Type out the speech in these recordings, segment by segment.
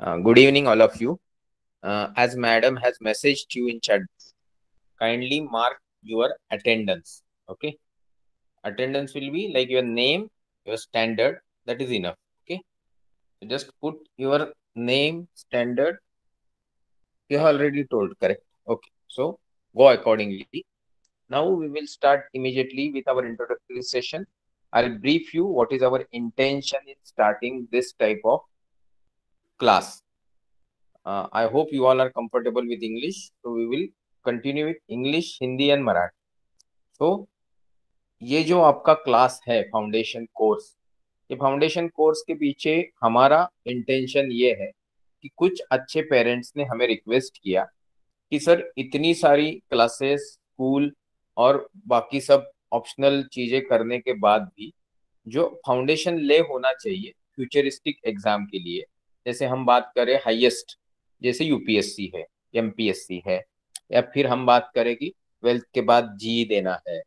Uh, good evening, all of you. Uh, as madam has messaged you in chat, kindly mark your attendance. Okay. Attendance will be like your name, your standard. That is enough. Okay. So just put your name, standard. You have already told, correct? Okay. So go accordingly. Now we will start immediately with our introductory session. I'll brief you what is our intention in starting this type of class. Uh, I hope you all are comfortable with English. So we will continue with English, Hindi and Marathi. So ये जो आपका class है foundation course ये foundation course के पीछे हमारा intention ये है कि कुछ अच्छे पेरेंट्स ने हमें रिक्वेस्ट किया कि सर इतनी सारी क्लासेस स्कूल और बाकी सब ऑप्शनल चीज़ें करने के बाद भी जो फाउंडेशन ले होना चाहिए फ्यूचरिस्टिक एग्ज़ाम के लिए जैसे हम बात करें हाईएस्ट जैसे यूपीएससी है एमपीएससी है, या फिर हम बात करें कि ट्वेल्थ के बाद जी देना है,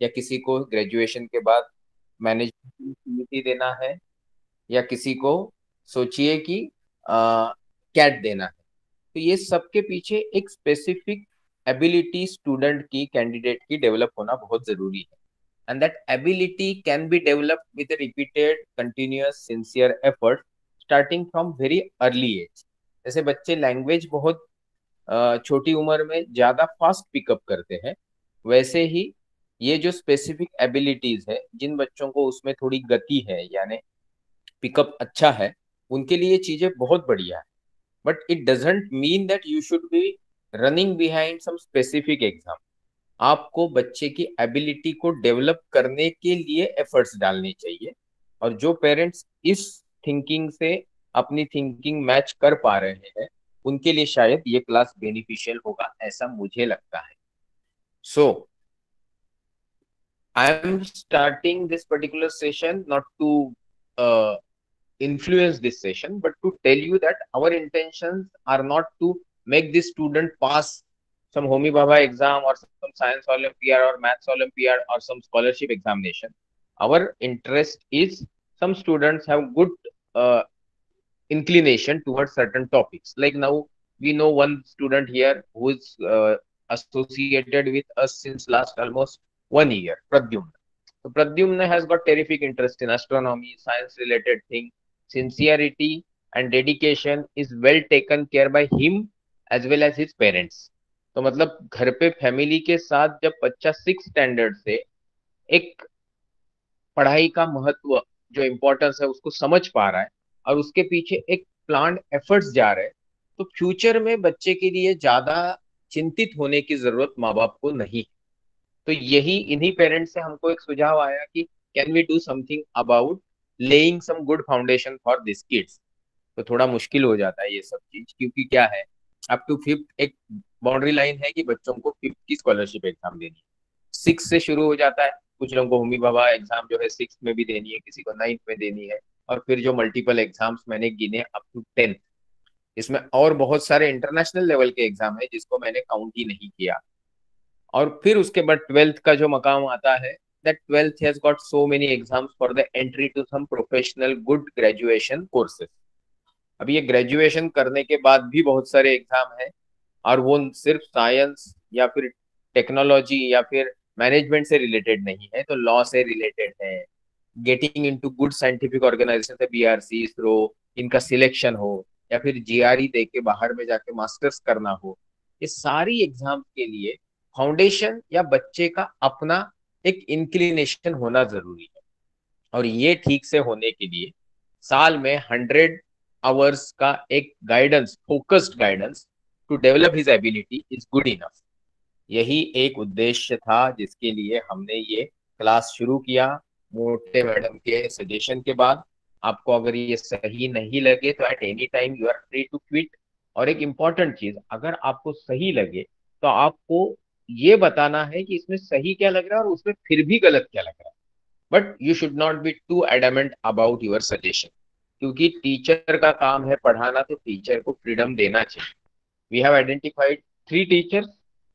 या किसी को ग्रेजुएशन के बाद मैनेजमेंट देना है, या किसी को सोचिए कि कैट देना है। तो ये सबके पीछे एक स्पेसिफिक एबिलिटी स्टूडेंट की कैंडिडेट की डेवलप होना बहुत ज़रूरी है। And that ability can be develop with repeated continuous sincere effort starting from very early age जैसे बच्चे लैंग्वेज बहुत छोटी उम्र में ज़्यादा फास्ट पिकअप करते हैं, वैसे ही ये जो स्पेसिफिक एबिलिटीज है, जिन बच्चों को उसमें थोड़ी गति है, यानी पिकअप अच्छा है, उनके लिए चीज़ें बहुत बढ़िया है। But it doesn't mean that you should be running behind some specific exam आपको बच्चे की एबिलिटी को डेवलप करने के लिए एफर्ट्स डालने चाहिए। और जो पेरेंट्स इस थिंकिंग से अपनी थिंकिंग मैच कर पा रहे हैं, उनके लिए शायद ये क्लास बेनिफिशियल होगा, ऐसा मुझे लगता है। So I am starting this particular session not to influence this session but to tell you that our intention are not to make this student pass some Homi Bhabha exam और some science olympiad और maths olympiad और some scholarship examination our interest is some students have good uh, inclination towards certain topics. Like now, we know one student here who is uh, associated with us since last almost one year, Pradyumna. So Pradyumna has got terrific interest in astronomy, science related thing. Sincerity and dedication is well taken care by him as well as his parents. तो मतलब घर पे family के साथ जब बच्चा six standard से एक पढ़ाई का महत्व जो इम्पोर्टेंस है, उसको समझ पा रहा है और उसके पीछे एक प्लान एफर्ट्स जा रहे हैं तो फ्यूचर में बच्चे के लिए ज़्यादा चिंतित होने की ज़रूरत माँ बाप को नहीं तो यही इन्हीं पेरेंट्स से हमको एक सुझाव आया कि can we do something about laying some good foundation for this kids तो थोड़ा मुश्किल हो जाता है ये सब चीज़, क्योंकि क्या है अप टू फिफ्थ एक बाउंड्री लाइन है कि बच्चों को फिफ्थ की स्कॉलरशिप एग्ज़ाम देनी है। सिक्स से शुरू हो जाता है कुछ लोगों को होमी बाबा एग्ज़ाम जो है सिक्स में भी देनी है, किसी को नाइन्थ में देनी है, और फिर जो मल्टीपल एग्ज़ाम्स मैंने गिने अप टू टेंथ इसमें और बहुत सारे इंटरनेशनल लेवल के एग्ज़ाम है, जिसको मैंने काउंट ही नहीं किया। और फिर उसके बाद ट्वेल्थ का जो मकाम आता है that twelfth has got so many exams for the entry to some professional good graduation courses अभी ये ग्रेजुएशन करने के बाद भी बहुत सारे एग्ज़ाम है, और वो सिर्फ़ साइंस या फिर टेक्नोलॉजी या फिर मैनेजमेंट से रिलेटेड नहीं है तो लॉ से रिलेटेड है। Getting into good scientific organisation से बीआरसी इसरो इनका सिलेक्शन हो, या फिर जी आर ई दे के बाहर में जाके मास्टर्स करना हो, ये सारी एग्ज़ाम के लिए फाउंडेशन या बच्चे का अपना एक इंक्लिनेशन होना ज़रूरी है। और ये ठीक से होने के लिए साल में हंड्रेड आवर्स का एक guidance focused guidance to develop his ability is good enough यही एक उद्देश्य था जिसके लिए हमने ये क्लास शुरू किया। मोटे मैडम के सजेशन के बाद आपको अगर ये सही नहीं लगे तो at any time you are free to quit और एक इंपॉर्टेंट चीज़, अगर आपको सही लगे तो आपको ये बताना है कि इसमें सही क्या लग रहा है और उसमें फिर भी गलत क्या लग रहा है। But you should not be too adamant about your suggestion क्योंकि टीचर का काम है पढ़ाना तो टीचर को फ्रीडम देना चाहिए। We have identified three teachers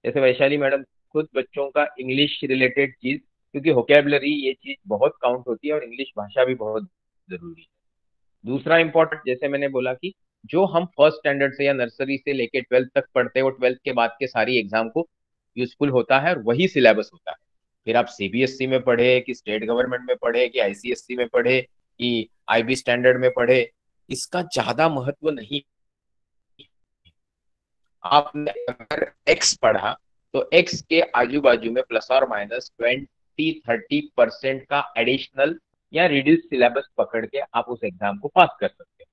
जैसे वैशाली मैडम, खुद बच्चों का इंग्लिश रिलेटेड चीज़, क्योंकि होकेबलरी ये चीज़ बहुत काउंट होती है और इंग्लिश भाषा भी बहुत ज़रूरी है। दूसरा इंपॉर्टेंट जैसे मैंने बोला कि जो हम फ़र्स्ट स्टैंडर्ड से या नर्सरी से लेके ट्वेल्थ तक पढ़ते हैं, वो ट्वेल्थ के बाद के सारी एग्ज़ाम को यूजफुल होता है और वही सिलेबस होता है। फिर आप सीबीएसई में पढ़े, कि स्टेट गवर्नमेंट में पढ़े, कि आईसीएससी में पढ़े, कि आईबी स्टैंडर्ड में पढ़े, इसका ज़्यादा महत्व नहीं आपने अगर एक्स पढ़ा तो एक्स के आजू बाजू में प्लस और माइनस ट्वेंटी थर्टी परसेंट का एडिशनल या रिड्यूस सिलेबस पकड़ के आप उस एग्ज़ाम को पास कर सकते हैं।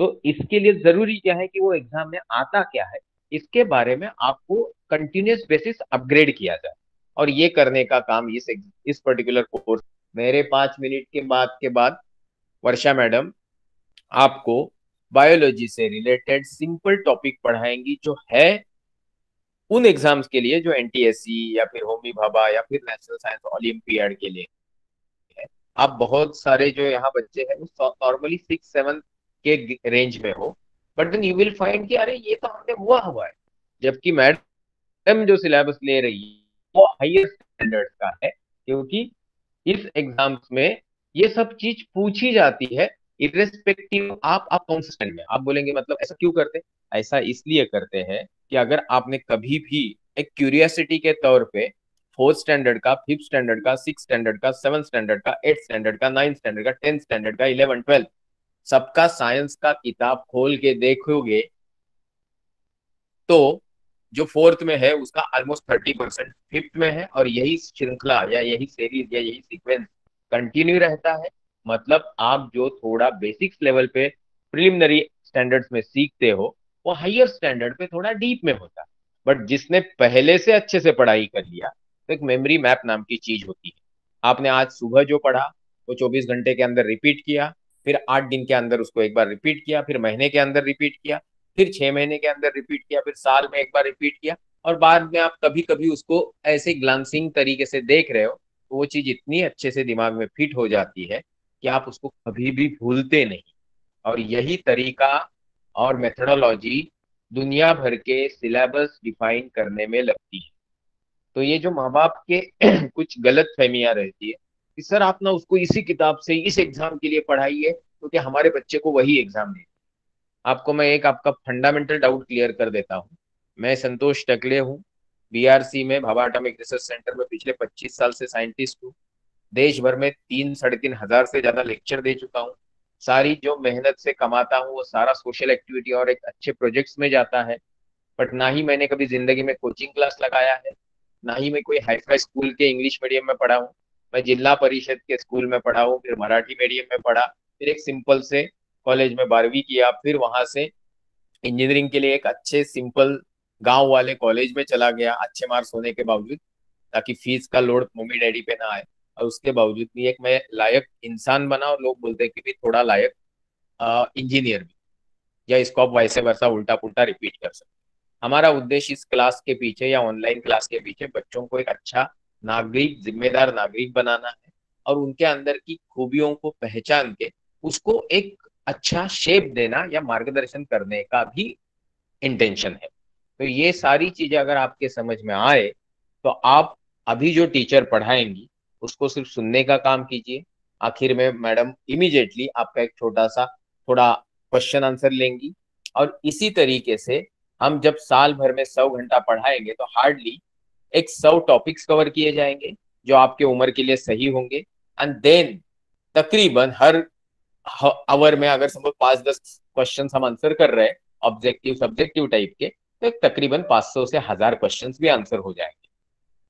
तो इसके लिए ज़रूरी क्या है कि वो एग्ज़ाम में आता क्या है? इसके बारे में आपको कंटिन्यूस बेसिस अपग्रेड किया जाए। और ये करने का काम इस इस पर्टिकुलर कोर्स मेरे पाँच मिनट के बाद के बाद, वर्षा मैडम, आपको बायोलॉजी से रिलेटेड सिंपल टॉपिक पढ़ाएँगी जो है उन एग्ज़ाम्स के लिए, जो एनटीएससी या फिर होमी भाभा या फिर नेशनल साइंस ओलंपियाड के लिए आप बहुत सारे जो यहाँ बच्चे हैं, वो नॉर्मली सिक्स सेवन के रेंज में हो। But then you will find कि अरे ये तो हमने हुआ हुआ है। जबकि मैडम जो सिलेबस ले रही है, वो हाइयर स्टैंडर्ड का है, क्योंकि इस एग्ज़ाम्स में ये सब चीज़ पूछी जाती है इरेस्पेक्टिव आप आप कौन से स्टैंड में आप बोलेंगे मतलब ऐसा क्यों करते? ऐसा इसलिए करते हैं कि अगर आपने कभी भी एक क्यूरियोसिटी के तौर पे फोर्थ स्टैंडर्ड का फिफ्थ स्टैंडर्ड का सिक्स स्टैंडर्ड का सेवन स्टैंडर्ड का एट स्टैंडर्ड का नाइन्थ स्टैंडर्ड का टेंथ स्टैंडर्ड का इलेवन ट्वेल्थ सबका साइंस का किताब खोल के देखोगे तो जो फोर्थ में है, उसका ऑलमोस्ट थर्टी परसेंट फिफ्थ में है और यही श्रृंखला या यही सीरीज़ या यही सीक्वेंस कंटिन्यू रहता है। मतलब आप जो थोड़ा बेसिक्स लेवल पे प्रिलिमिनरी स्टैंडर्ड्स में सीखते हो, वो हायर स्टैंडर्ड पे थोड़ा डीप में होता है। बट जिसने पहले से अच्छे से पढ़ाई कर लिया तो एक मेमोरी मैप नाम की चीज़ होती है। आपने आज सुबह जो पढ़ा, वो चौबीस घंटे के अंदर रिपीट किया, फिर आठ दिन के अंदर उसको एक बार रिपीट किया, फिर महीने के अंदर रिपीट किया, फिर छह महीने के अंदर रिपीट किया, फिर साल में एक बार रिपीट किया, और बाद में आप कभी कभी उसको ऐसे ग्लांसिंग तरीके से देख रहे हो तो वो चीज़ इतनी अच्छे से दिमाग में फिट हो जाती है कि आप उसको कभी भी भूलते नहीं। और यही तरीका और मेथडोलॉजी दुनिया भर के सिलेबस डिफाइन करने में लगती है। तो ये जो माँ बाप के कुछ गलत फहमियाँ रहती है, कि सर आप ना उसको इसी किताब से, इस एग्ज़ाम के लिए पढ़ाइए क्योंकि हमारे बच्चे को वही एग्ज़ाम दे आपको मैं एक आपका फंडामेंटल डाउट क्लियर कर देता हूँ। मैं संतोष टकले हूँ बीआरसी में, भाभा एटॉमिक रिसर्च सेंटर में पिछले 25 साल से साइंटिस्ट हूँ। देश भर में तीन, साढ़े तीन हज़ार से ज़्यादा लेक्चर दे चुका हूँ। सारी जो मेहनत से कमाता हूँ, वो सारा सोशल एक्टिविटी और एक अच्छे प्रोजेक्ट्स में जाता है। बट ना ही मैंने कभी ज़िंदगी में कोचिंग क्लास लगाया है, ना ही मैं कोई हाईफाई स्कूल के इंग्लिश मीडियम में पढ़ा हूँ। मैं जिला परिषद के स्कूल में पढ़ा हूँ, फिर मराठी मीडियम में पढ़ा, फिर एक सिंपल से कॉलेज में बारहवीं किया, फिर वहाँ से इंजीनियरिंग के लिए एक अच्छे सिंपल गाँव वाले कॉलेज में चला गया, अच्छे मार्क्स होने के बावजूद, ताकि फ़ीस का लोड मम्मी डैडी पे ना आए। और उसके बावजूद भी एक मैं लायक इंसान बना और लोग बोलते हैं कि भी थोड़ा लायक इंजीनियर भी। या इसको आप वैसे वैसा उल्टा पुल्टा रिपीट कर सकते हमारा उद्देश्य इस क्लास के पीछे या ऑनलाइन क्लास के पीछे बच्चों को एक अच्छा नागरिक, जिम्मेदार नागरिक बनाना है और उनके अंदर की खूबियों को पहचान के उसको एक अच्छा शेप देना या मार्गदर्शन करने का भी इंटेंशन है। तो ये सारी चीज़ें अगर आपके समझ में आए तो आप अभी जो टीचर पढ़ाएँगी उसको सिर्फ़ सुनने का काम कीजिए। आखिर में मैडम इमीडिएटली आपका एक छोटा सा थोड़ा क्वेश्चन आंसर लेंगी। और इसी तरीके से हम जब साल भर में सौ घंटा पढ़ाएँगे तो हार्डली एक सौ टॉपिक्स कवर किए जाएँगे, जो आपके उम्र के लिए सही होंगे। एंड देन तकरीबन हर आवर में अगर समझ पाँच दस क्वेश्चन हम आंसर कर रहे हैं ऑब्जेक्टिव सब्जेक्टिव टाइप के तो तकरीबन 500 से हज़ार क्वेश्चन भी आंसर हो जाएँगे।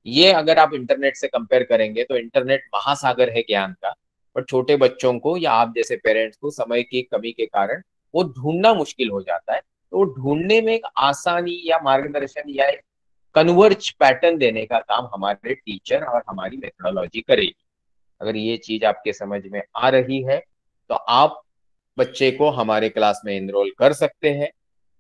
ये अगर आप इंटरनेट से कंपेयर करेंगे तो इंटरनेट महासागर है ज्ञान का पर छोटे बच्चों को या आप जैसे पेरेंट्स को समय की कमी के कारण वो ढूंढना मुश्किल हो जाता है। तो ढूँढने में एक आसानी या मार्गदर्शन या एक कन्वर्ज पैटर्न देने का काम हमारे टीचर और हमारी मेथोडोलॉजी करेगी। अगर ये चीज़ आपके समझ में आ रही है तो आप बच्चे को हमारे क्लास में इनरोल कर सकते हैं।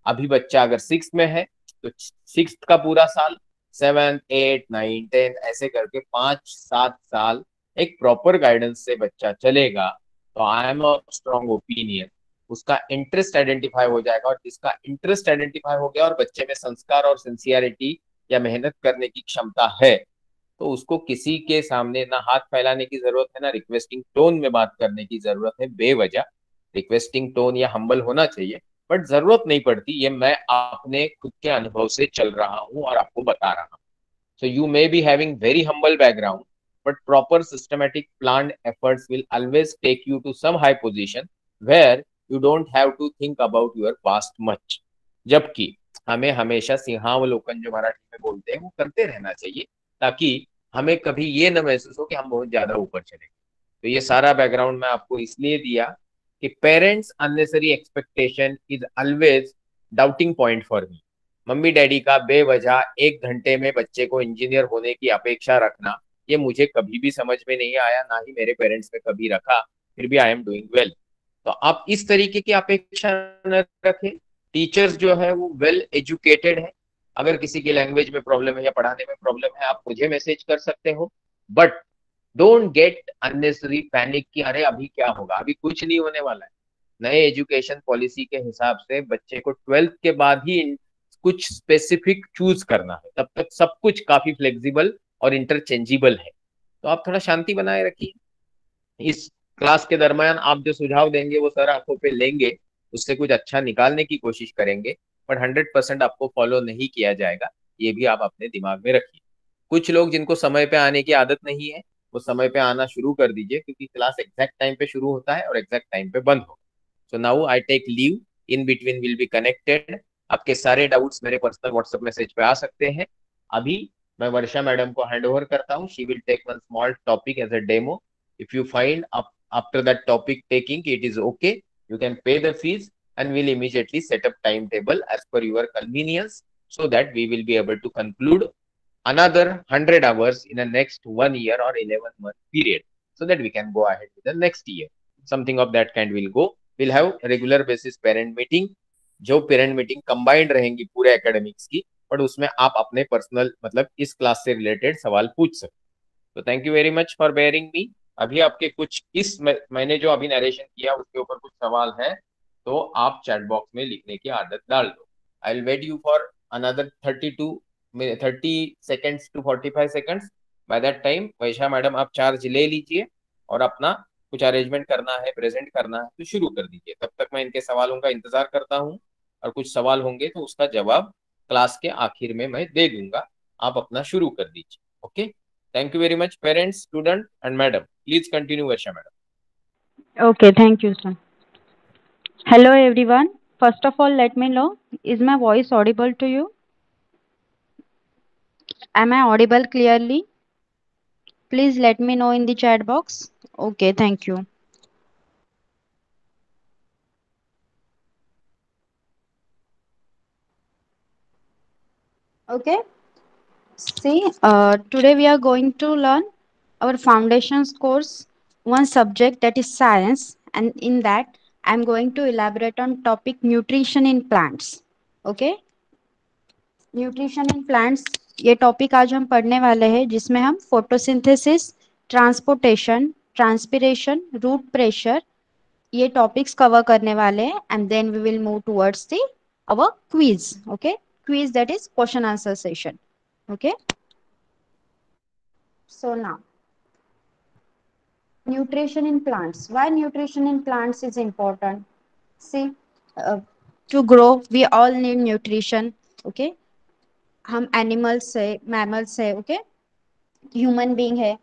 अभी बच्चा अगर सिक्स में है तो सिक्स का पूरा साल सेवन, एट, नाइन, टेन, ऐसे करके पाँच, सात साल एक प्रॉपर गाइडेंस से बच्चा चलेगा तो I am a strong opinion उसका इंटरेस्ट आइडेंटिफाई हो जाएगा और जिसका इंटरेस्ट आइडेंटिफाई हो गया और बच्चे में संस्कार और सिंसियरिटी या मेहनत करने की क्षमता है तो उसको किसी के सामने ना हाथ फैलाने की ज़रूरत है, ना रिक्वेस्टिंग टोन में बात करने की ज़रूरत है, बेवजह रिक्वेस्टिंग टोन या हम्बल होना चाहिए। बट ज़रूरत नहीं पड़ती, ये मैं अपने खुद के अनुभव से चल रहा हूँ और आपको बता रहा हूँ। So you may be having very humble background but proper systematic, planned efforts will always take you to some high position where you don't have to think about your past much. जबकि हमें हमेशा सिंहावलोकन जो मराठी में बोलते हैं, वो करते रहना चाहिए, ताकि हमें कभी ये न महसूस हो कि हम बहुत ज़्यादा ऊपर चले तो ये सारा बैकग्राउंड मैं आपको इसलिए दिया कि parents unnecessary expectation is always doubting point for me mummy, daddy का बेवजह एक घंटे में बच्चे को इंजीनियर होने की अपेक्षा रखना, ये मुझे कभी भी समझ में नहीं आया, ना ही मेरे पेरेंट्स ने कभी रखा, फिर भी आई एम डूइंग वेल तो आप इस तरीके की अपेक्षा न रखें। टीचर्स जो है, वो वेल एजुकेटेड है। अगर किसी की लैंग्वेज में प्रॉब्लम है या पढ़ाने में प्रॉब्लम है, आप मुझे मैसेज कर सकते हो। But don't get unnecessary panic कि अरे अभी क्या होगा? अभी कुछ नहीं होने वाला है। नए एजुकेशन पॉलिसी के हिसाब से बच्चे को ट्वेल्थ के बाद ही कुछ स्पेसिफिक चूज़ करना है। तब तक सब कुछ काफ़ी फ्लेक्सिबल और इंटरचेंजेबल है। तो आप थोड़ा शांति बनाए रखिए। इस क्लास के दरमियान आप जो सुझाव देंगे वो सर आँखों पे लेंगे, उससे कुछ अच्छा निकालने की कोशिश करेंगे बट हंड्रेड परसेंट आपको फॉलो नहीं किया जाएगा। ये भी आप अपने दिमाग में रखिए। कुछ लोग जिनको समय पे आने की आदत नहीं है वो समय पे आना शुरू कर दीजिए, क्योंकि क्लास एग्जैक्ट टाइम पे शुरू होता है और एग्जैक्ट टाइम पे बंद होगा so now I take leave in between will be connected आपके सारे डाउट्स मेरे पर्सनल व्हाट्सएप मैसेज पे आ सकते हैं। अभी मैं वर्षा मैडम को हैंड ओवर करता हूँ। She will take one small topic as a demo if you find after that topic taking, it is okay you can pay the fees and we'll immediately set up timetable as per your convenience so that we will be able to conclude another 100 hours in the next one year or 11 month period, so that we can go ahead with the next year. Something of that kind will go. We'll have regular basis parent meeting. जो parent meeting combined रहेंगी पूरे academics की but उसमें आप अपने personal मतलब इस class से रिलेटेड सवाल पूछ सकते तो thank you very much for bearing me अभी आपके कुछ इस मैंने जो अभी नरेशन किया, उसके ऊपर कुछ सवाल है तो आप चैट बॉक्स में लिखने की आदत डाल दो। I will wait you for another thirty to thirty seconds to forty five seconds by that time Varsha madam, आप चार्ज ले लीजिए और अपना कुछ अरेंजमेंट करना है प्रेजेंट करना है तो शुरू कर दीजिए। तब तक मैं इनके सवालों का इंतज़ार करता हूँ और कुछ सवाल होंगे तो उसका जवाब क्लास के आखिर में मैं दे दूँगा। आप अपना शुरू कर दीजिए okay thank you very much parents student and madam please continue Varsha madam. Okay thank you sir hello everyone first of all let me know is my voice audible to you am i audible clearly? Please let me know in the chat box. Okay thank you. Okay. See uh, today we are going to learn our foundations course one subject that is science. And in that i'm going to elaborate on topic nutrition in plants. Okay? Nutrition in plants ये topic आज हम पढ़ने वाले हैं, जिसमें हम photosynthesis transportation transpiration root pressure ये topics cover करने वाले हैं and then we will move towards the our quiz okay quiz that is question answer session okay so now nutrition in plants why nutrition in plants is important see to grow we all need nutrition okay? हम animals है mammals है okay human being है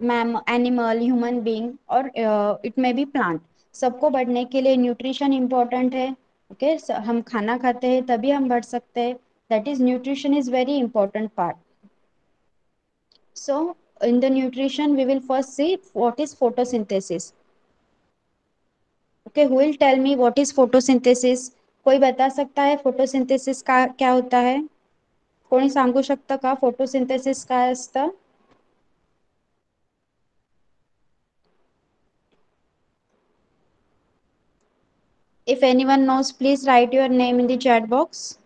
ma'am animal human being और it may be plant सबको बढ़ने के लिए nutrition important है ओके okay? हम खाना खाते हैं, तभी हम बढ़ सकते हैं. That is nutrition is very important part so in the nutrition we will first see what is photosynthesis okay who tell me what is photosynthesis कोई बता सकता है फोटोसिंथेसिस का, क्या होता है? कोणी सांगू शकतं का फोटोसिंथेसिस काय असतं if anyone knows please write your name in the chat box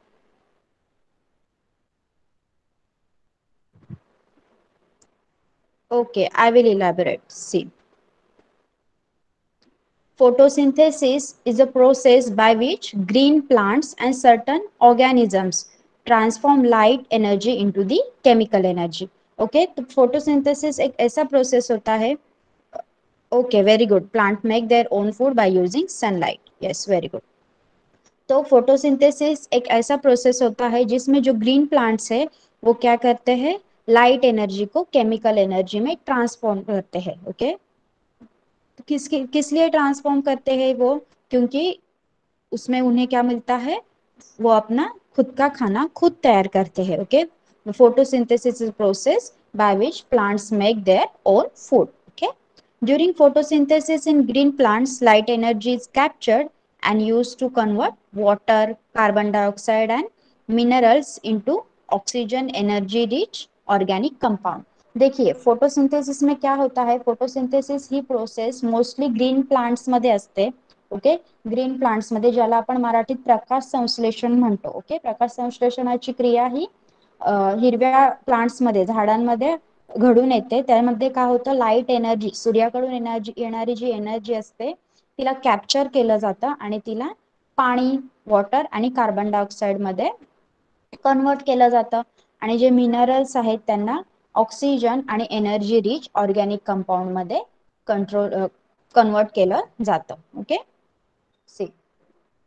Okay, I will elaborate. See. Photosynthesis is a process by which green plants and certain organisms transform light energy into the chemical energy okay तो photosynthesis एक ऐसा process होता है। Okay very good plant make their own food by using sunlight yes very good तो photosynthesis एक ऐसा process होता है जिसमें जो ग्रीन प्लांट्स है, वो क्या करते हैं? लाइट एनर्जी को केमिकल एनर्जी में ट्रांसफॉर्म करते हैं ओके तो किसके, किस लिए ट्रांसफॉर्म करते हैं वो? क्योंकि उसमें उन्हें क्या मिलता है? वो अपना खुद का खाना खुद तैयार करते हैं okay photosynthesis process by which plants make their own food okay during photosynthesis in green plants light energy is captured and use to convert water carbon dioxide and minerals into oxygen energy rich organic compound देखिए photosynthesis में क्या होता है? Photosynthesis ही process mostly green plants मध्ये असते हैं okay? Green प्लांट्समध्ये ज्याला आपण मराठीत प्रकाश संश्लेषण म्हणतो ओके? प्रकाश संश्लेषणाची क्रिया ही हिरव्या प्लांट्समध्ये झाडांमध्ये घडून येते. त्यामध्ये काय होतं? लाइट एनर्जी सूर्याकडून एनर्जी येणारी जी एनर्जी असते तिला कॅप्चर केलं जातं आणि तिला पाणी वॉटर आणि कार्बन डायऑक्साईडमध्ये कन्वर्ट केलं जातं. आणि जे मिनरल्स आहेत त्यांना ऑक्सिजन आणि एनर्जी रिच ऑर्गॅनिक कंपाऊंडमध्ये कंट्रोल कन्वर्ट केलं जातं okay? See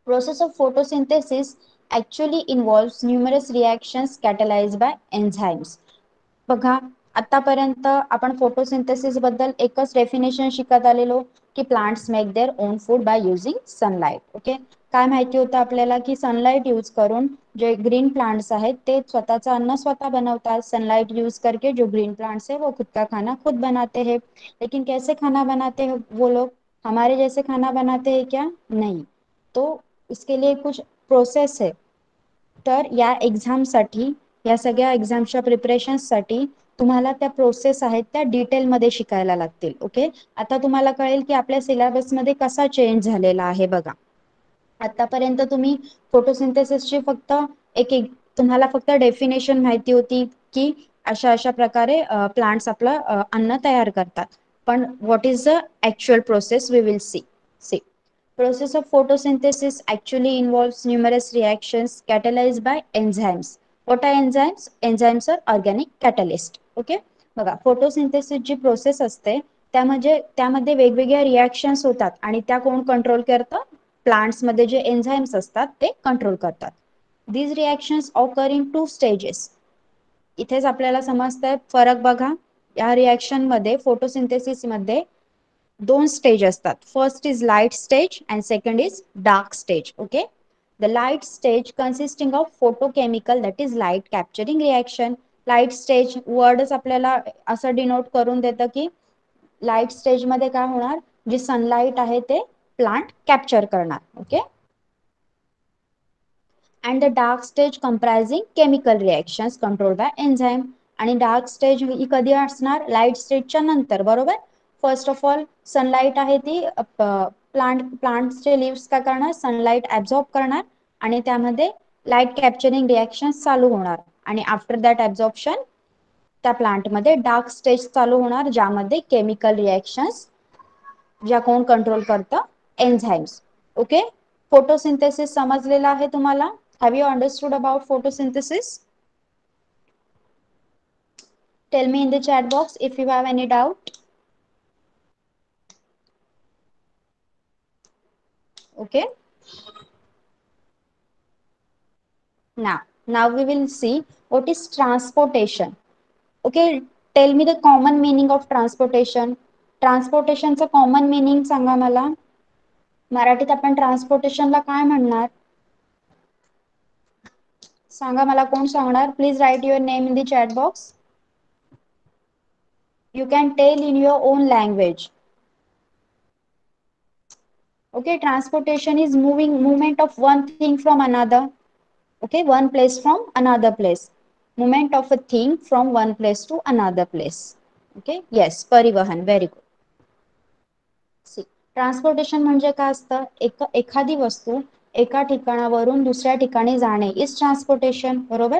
process of photosynthesis actually involves numerous reactions catalyzed by enzymes. बघा, आतापर्यंत आपण फोटोसिंथेसिस बद्दल एकच डेफिनेशन शिकत आलेलो की plants make their own food by using sunlight okay काय माहिती होतं आपल्याला की सनलाइट यूज़ करून जे ग्रीन प्लांट्स आहेत, ते स्वतःचं अन्न स्वतः बनवतात. सनलाइट यूज़ करके जो ग्रीन प्लांट्स है वो खुद का खाना खुद बनाते हैं. लेकिन कैसे खाना बनाते हैं वो लोग? हमारे जैसे खाना बनाते हैं क्या? नहीं। तो इसके लिए कुछ प्रोसेस आहे तर या एक्झामसाठी या सगळ्या एक्झामच्या प्रिपरेशनसाठी तुम्हाला त्या प्रोसेस आहेत त्या डिटेलमध्ये शिकायला लागतील ओके आता तुम्हाला कळेल की आपल्या सिलेबसमध्ये कसा चेंज झालेला आहे बघा. आतापर्यंत तुम्ही फोटोसिंथेसिसची फक्त एक एक तुम्हाला फक्त डेफिनेशन माहिती होती की अशा अशा प्रकारे प्लांट्स आपलं अन्न तयार करतात. पण what is the actual process we will see see Process of photosynthesis actually involves numerous reactions catalyzed by enzymes. What are enzymes? Enzymes are organic catalyst. Okay? बघा फोटोसिंथेसिस जी प्रोसेस असते त्यामध्ये त्यामध्ये वेगवेगळ्या रिॲक्शन्स होतात आणि त्या कोण कंट्रोल करतं प्लांट्समध्ये जे एन्झाईम्स असतात ते कंट्रोल करतात these reactions occur in two stages इथेच आपल्याला समजतंय फरक बघा या रिॲक्शनमध्ये फोटोसिंथेसिसमध्ये दोन स्टेज असतात. First is light stage and second is dark stage okay the light stage consisting of photochemical that is light capturing reaction light stage वर्डच आपल्याला असं डिनोट करून देतं की लाइट स्टेजमध्ये काय होणार? जे सनलाईट आहे ते प्लांट कॅप्चर करणार okay and the dark stage comprising chemical reaction control by enzyme आणि डार्क स्टेज ही कधी असणार? लाइट स्टेजच्या नंतर बरोबर? फर्स्ट ऑफ ऑल सनलाईट आहे ती प्लांट प्लांटचे लिव्स काय करणार? सनलाईट ऍब्झॉर्ब करणार आणि त्यामध्ये लाइट कॅप्चरिंग रिॲक्शन चालू होणार. आणि आफ्टर दॅट ऍब्झॉर्प्शन त्या प्लांटमध्ये डार्क स्टेज चालू होणार ज्यामध्ये केमिकल रिॲक्शन्स ज्या कोण कंट्रोल करतं? एन्झाईम्स ओके फोटोसिंथेसिस समजलेला आहे तुम्हाला? Have you understood about photosynthesis tell me in the chat box if you have any doubt okay now now we will see what is transportation okay tell me the common meaning of transportation ट्रान्सपोर्टेशनचं common meaning सांगा मला मराठीत आपण ट्रान्सपोर्टेशनला काय म्हणणार सांगा मला कोण सांगणार please write your name in the chat box you can tell in your own language okay transportation is moving movement of one thing from another okay one place from another place movement of a thing from one place to another place okay yes परिवहन very good see transportation म्हणजे काय असतं एक एखादी वस्तू एका ठिकाणावरून दुसऱ्या ठिकाणी जाणे इज ट्रान्सपोर्टेशन बरोबर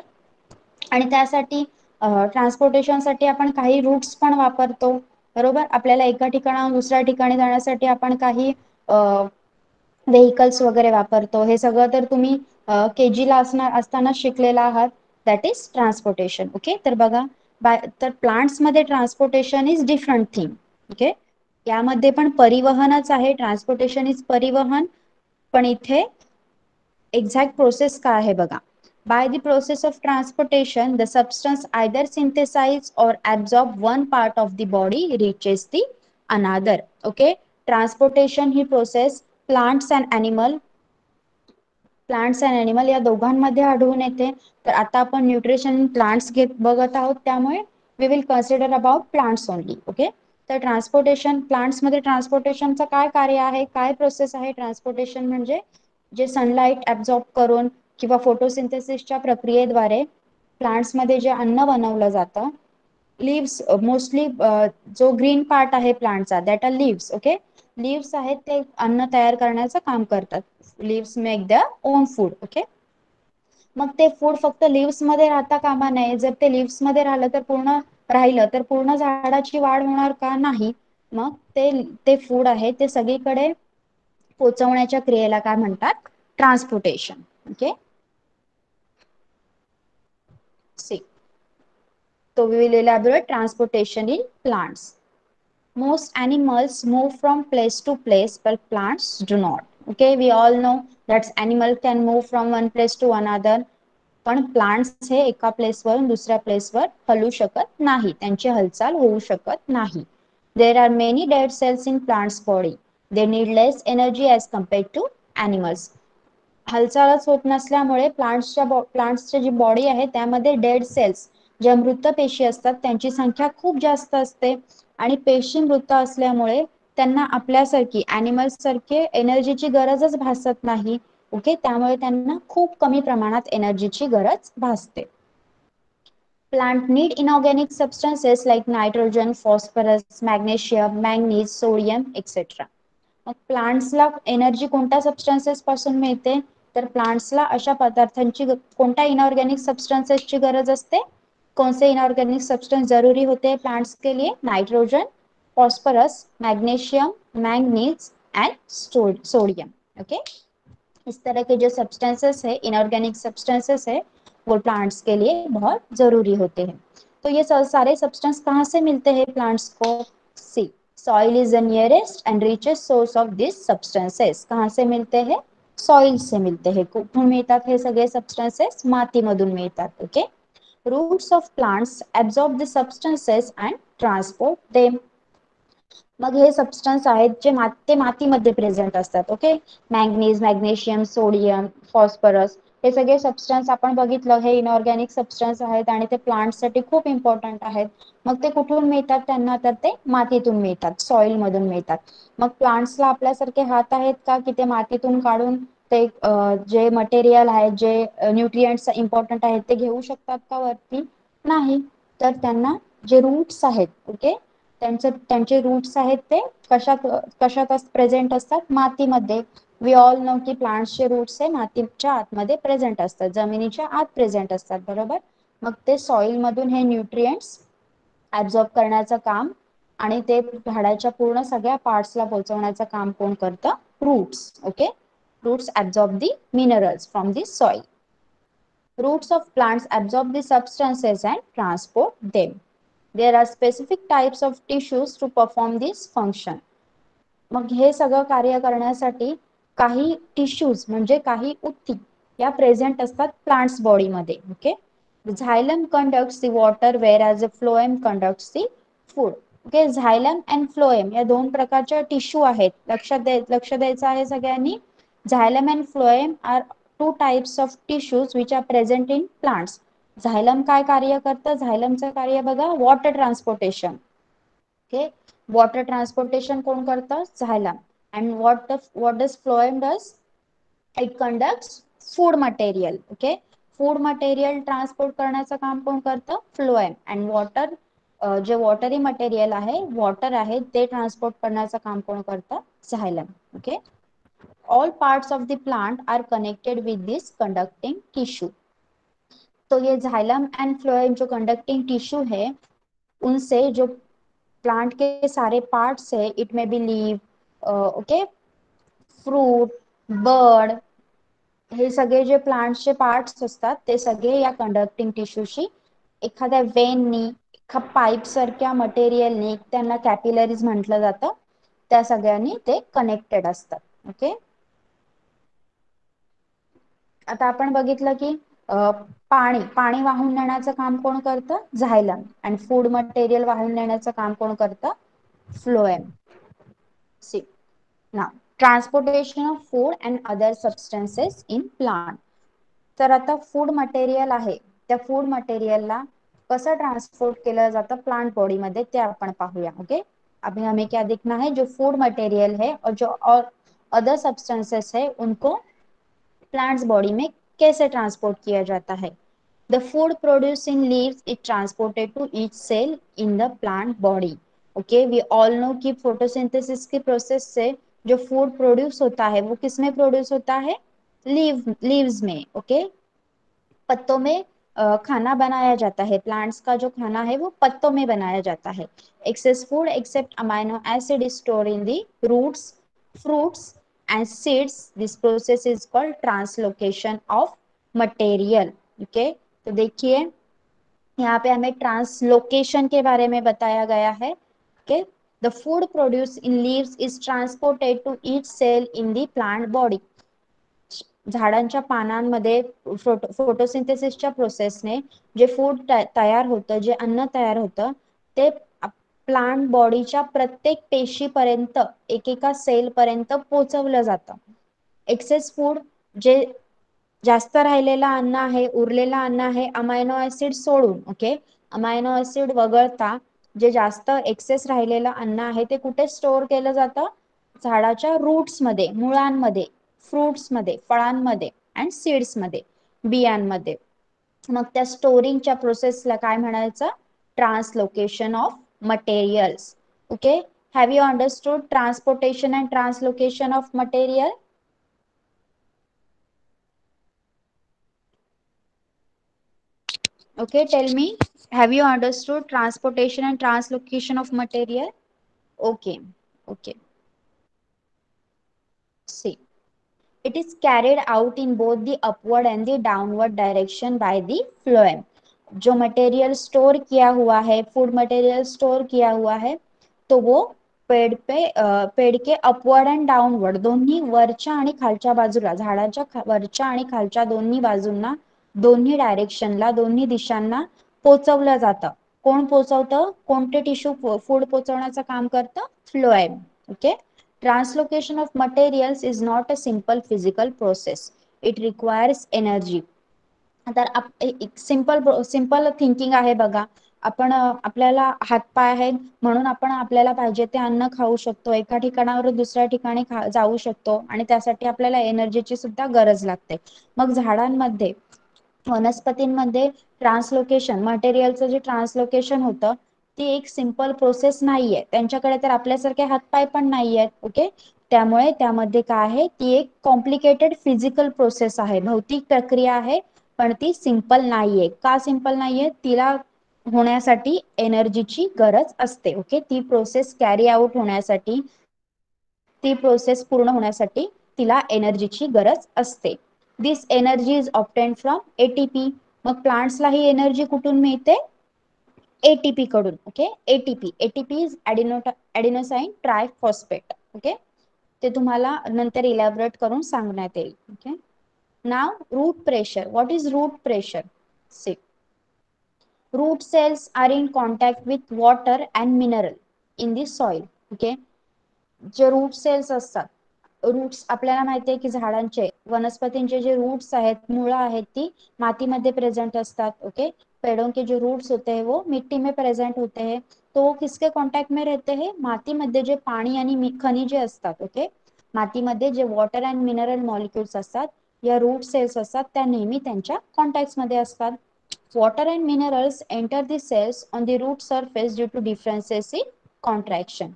आणि त्यासाठी ट्रान्सपोर्टेशनसाठी आपण काही रूट्स पण वापरतो. बरोबर? आपल्याला एका ठिकाणाहून दुसऱ्या ठिकाणी जाण्यासाठी आपण काही व्हेकल्स वगैरे वापरतो. हे सगळं तर तुम्ही के जीला असणार असताना शिकलेला आहात. दॅट इज ट्रान्सपोर्टेशन ओके तर बघा बाय तर प्लांट्समध्ये transportation is different thing okay यामध्ये पण परिवहनच आहे. ट्रान्सपोर्टेशन इज परिवहन. पण इथे एक्झॅक्ट प्रोसेस काय आहे बघा? By the process of transportation the substance either synthesizes or absorb one part of the body reaches the another okay transportation he process plants and animal plants and animal या दोघांमध्ये आढळून येते. तर आता आपण न्यूट्रिशन प्लांट्स घेत बघत आहोत. त्यामुळे we will consider about plants only okay तर ट्रान्सपोर्टेशन प्लांट्समध्ये ट्रान्सपोर्टेशनचं काय कार्य आहे? काय प्रोसेस आहे? ट्रान्सपोर्टेशन म्हणजे जे सनलाइट ऍब्झॉर्ब करून किंवा फोटोसिंथेसिसच्या प्रक्रियेद्वारे प्लांट्समध्ये जे अन्न बनवलं जातं लिव्स मोस्टली जो ग्रीन पार्ट आहे प्लांटचा that are leaves okay leaves आहेत ते अन्न तयार करण्याचं काम करतात. Leaves make the own food okay मग ते फूड फक्त लिव्समध्ये राहता कामा नये. जर ते लिव्समध्ये राहिलं तर पूर्ण राहिलं तर पूर्ण झाडाची वाढ होणार का? नाही. मग ते ते फूड आहे ते सगळीकडे पोचवण्याच्या क्रियेला काय म्हणतात? Transportation okay see So we will elaborate transportation in plants. Most animals move from place to place, but plants do not. Okay, we all know that animal can move from one place to another. पण plants हे एका प्लेसवरून दुसऱ्या प्लेसवर hello शकत नाही त्यांची हालचाल होऊ शकत नाही there are many dead cells in plants body they need less energy as compared to animals हालचालच होत नसल्यामुळे प्लांट्सच्या प्लांट्सची जी बॉडी आहे त्यामध्ये डेड सेल्स ज्या मृत पेशी असतात त्यांची संख्या खूप जास्त असते. आणि पेशी मृत असल्यामुळे त्यांना आपल्यासारखी अॅनिमल्स सारखे एनर्जीची गरजच भासत नाही. ओके? त्यामुळे त्यांना खूप कमी प्रमाणात एनर्जीची गरज भासते. Plant need inorganic substances like nitrogen phosphorus magnesium manganese sodium etcetera मग प्लांट्सला एनर्जी कोणत्या सबस्टन्सेस पासून मिळते? तर प्लांट्सला अशा पदार्थांची कोणत्या इनऑर्गॅनिक सबस्टन्सेसची गरज असते? कौन से इनऑर्गेनिक सब्सटेंस ज़रूरी होते हैं प्लांट्स के लिए? Nitrogen phosphorus magnesium manganese and sodium okay इस तरह के जो सब्सटेंसेस है इनऑर्गेनिक सब्सटेंसेस है, वो प्लांट्स के लिए बहुत ज़रूरी होते हैं। तो ये सारे सब्सटेंस कहाँ से मिलते हैं प्लांट्स को? See soil is the nearest and richest source of this substances कहाँ से मिलते हैं? सॉइल से मिळते हे कुठून मिळतात हे सगळे सबस्टन्सेस मातीमधून मिळतात okay roots of plants absorb the substances and transport them मग हे सबस्टन्स आहेत जे मा ते मातीमध्ये प्रेझेंट असतात okay manganese magnesium sodium phosphorus हे सगळे सबस्टन्स आपण बघितलं हे इनऑर्गॅनिक सबस्टन्स आहेत आणि ते प्लांटसाठी खूप इम्पॉर्टंट आहेत. मग ते कुठून मिळतात? त्यांना तर ते मातीतून मिळतात सॉइल मधून मिळतात. मग प्लांट्सला आपल्यासारखे हात आहेत का की ते मातीतून काढून ते जे मटेरियल आहेत जे न्यूट्रियंट्स इम्पॉर्टंट आहेत ते घेऊ शकतात का वरती? नाही. तर त्यांना जे रूट्स आहेत ओके त्यांचे त्यांचे रूट्स आहेत ते कशात कशात प्रेझेंट असतात? मातीमध्ये. वी ऑल नो की प्लांट्सचे रूट्स हे मातीच्या आतमध्ये प्रेझेंट असतात. जमिनीच्या आत प्रेझेंट असतात बरोबर? मग ते सॉइल मधून हे न्यूट्रिएंट्स ऍब्झॉर्ब करण्याचं काम आणि ते झाडाच्या पूर्ण सगळ्या पार्ट्सला पोहोचवण्याचं काम कोण करतं? Roots okay roots absorb the minerals from the soil roots of plants absorb the substances and transport them there are specific types of tissues to perform this function मग हे सगळं कार्य करण्यासाठी काही टिश्यूज म्हणजे काही उती या प्रेझेंट असतात प्लांट्स बॉडीमध्ये okay xylem conducts the water whereas a phloem conducts the food okay xylem and phloem या दोन प्रकारच्या टिश्यू आहेत. लक्षात द्याय लक्ष द्यायचं आहे सगळ्यांनी? Xylem and phloem are two types of tissues which are present in plants xylem काय कार्य करतं? झायलमचं कार्य बघा water transportation okay water transportation कोण करतं? Xylem and what what does phloem does it conducts food material okay food material transport करण्याचं काम कोण करतं? फ्लोएम अँड वॉटर जे वॉटरी मटेरियल आहे वॉटर आहे, ते ट्रान्सपोर्ट करण्याचं काम कोण करतं? Xylem okay all parts of the plant are connected with this conducting tissue. तो ये झाइलम एंड फ्लोएम जो कंडक्टिंग टिश्यू है, उनसे जो प्लांट के सारे पार्ट्स है it may be leave okay? Fruit bird हे सगळे जे प्लांटचे पार्ट्स असतात ते सगळे या कंडक्टिंग टिश्यूशी. एखाद्या वेननी एका पाईप सारख्या मटेरियलनी त्यांना कॅपिलरीज म्हटलं जातं. त्या सगळ्यांनी ते कनेक्टेड असतात ओके? आता आपण बघितलं की पाणी पाणी वाहून नेण्याचं काम कोण करतं? झायलम. आणि फूड मटेरियल वाहून नेण्याचं काम कोण करतं? फ्लोएम. सी. ना transportation of food and other substances in plant तर आता फ़ूड मटेरियल आहे. त्या फ़ूड मटेरियलला कसं ट्रान्सपोर्ट केलं जातं प्लांट बॉडीमध्ये ते आपण पाहूया ओके अभी हमें क्या देखना है, जो फ़ूड मटेरियल है और जो और अदर सब्सटेंसेस है, उनको प्लांट्स बॉडी में कैसे ट्रांसपोर्ट किया जाता है? The food produce in leaves is transported to each cell in the plant body okay we all know कि फोटोसिंथेसिस की प्रोसेस से जो फ़ूड प्रोड्यूस होता है, वो किसमें प्रोड्यूस होता है? लीव लीव्स में ओके पत्तों में खाना बनाया जाता है। प्लांट्स का जो खाना है, वो पत्तों में बनाया जाता है। Excess food except amino acid store in the roots fruits and seeds this process is called translocation of material okay तो देखिए, यहाँ पे हमें ट्रांसलोकेशन के बारे में बताया गया है okay the food produce in leaves is transported to each cell in the plant body झाडांच्या पानांमध्ये फोटो फोटोसिंथेसिसच्या प्रोसेसने जे फूड तयार होतं जे अन्न तयार होतं ते प्लांट बॉडीच्या प्रत्येक पेशीपर्यंत एकेका सेल पर्यंत पोचवलं जातं. एक्सेस फूड जे जास्त राहिलेलं अन्न आहे उरलेलं अन्न आहे अमायनो ऍसिड सोडून ओके अमायनो ऍसिड वगळता जे जास्त एक्सेस राहिलेलं अन्न आहे ते कुठे स्टोअर केलं जातं? झाडाच्या रूट्समध्ये मुळांमध्ये फ्रुट्समध्ये फळांमध्ये अँड सीड्समध्ये बियांमध्ये. मग त्या स्टोरिंगच्या प्रोसेसला काय म्हणायचं? Translocation of materials okay have you understood transportation and translocation of material okay tell me have you understood transportation and translocation of material okay okay see it is carried out in both the upward and the downward direction by the phloem जो material store किया हुआ है food material store किया हुआ है तो वो पेड पे पेड के अपवर्ड अँड डाऊनवर्ड दोन्ही वरच्या खालच्या बाजूला झाडाच्या खालच्या दोन्ही बाजूंना दोन्ही डायरेक्शनला दोन्ही दिशांना पोचवलं जातं. कोण पोचवतं? कोणते टिश्यू फूड पोचवण्याचं काम करतं? Phloem okay translocation of materials is not a simple physical process it requires energy तर सिंपल सिंपल थिंकिंग आहे बघा. आपण आपल्याला हातपाय आहेत म्हणून आपण आपल्याला पाहिजे ते अन्न खाऊ शकतो. एका ठिकाणावर दुसऱ्या ठिकाणी जाऊ शकतो आणि त्यासाठी आपल्याला एनर्जीची सुद्धा गरज लागते. मग झाडांमध्ये वनस्पतींमध्ये ट्रान्सलोकेशन मटेरियलचं जे ट्रान्सलोकेशन होतं ती एक सिंपल प्रोसेस नाहीये. त्यांच्याकडे तर आपल्यासारखे हातपाय पण नाही आहेत ओके त्यामुळे त्यामध्ये काय आहे ती एक कॉम्प्लिकेटेड फिजिकल प्रोसेस आहे. भौतिक प्रक्रिया आहे पण ती सिंपल नाहीये. का सिंपल नाहीये? तिला होण्यासाठी एनर्जीची गरज असते ओके ती प्रोसेस कॅरी आउट होण्यासाठी ती प्रोसेस पूर्ण होण्यासाठी तिला एनर्जीची गरज असते. This energy is obtain from ATP मग प्लांट्सला ही एनर्जी कुठून मिळते? एटीपी कडून okay ATP ATP is adeno adenosine triphosphate okay ते तुम्हाला नंतर इलॅबरेट करून सांगण्यात येईल okay now root pressure what is root pressure see root cells are in contact with water and mineral in the soil okay J root cells असतात roots आपल्याला माहिती आहे की झाडांचे वनस्पतींचे जे रूट्स आहेत मुळं आहेत ती मातीमध्ये प्रेझेंट असतात ओके पेड़ों के जो रूट्स होते हैं वो मिट्टी में प्रेजेंट होते हैं. तो वो किसके कॉन्टॅक्ट में रहते हैं? मातीमध्ये जे पाणी आणि खनिजे असतात ओके मातीमध्ये जे वॉटर अँड मिनरल मॉलिक्युल्स असतात या रूट सेल्स असतात त्या नेहमी त्यांच्या कॉन्टॅक्टमध्ये असतात. Water and minerals enter the cells on the root surface due to differences in contraction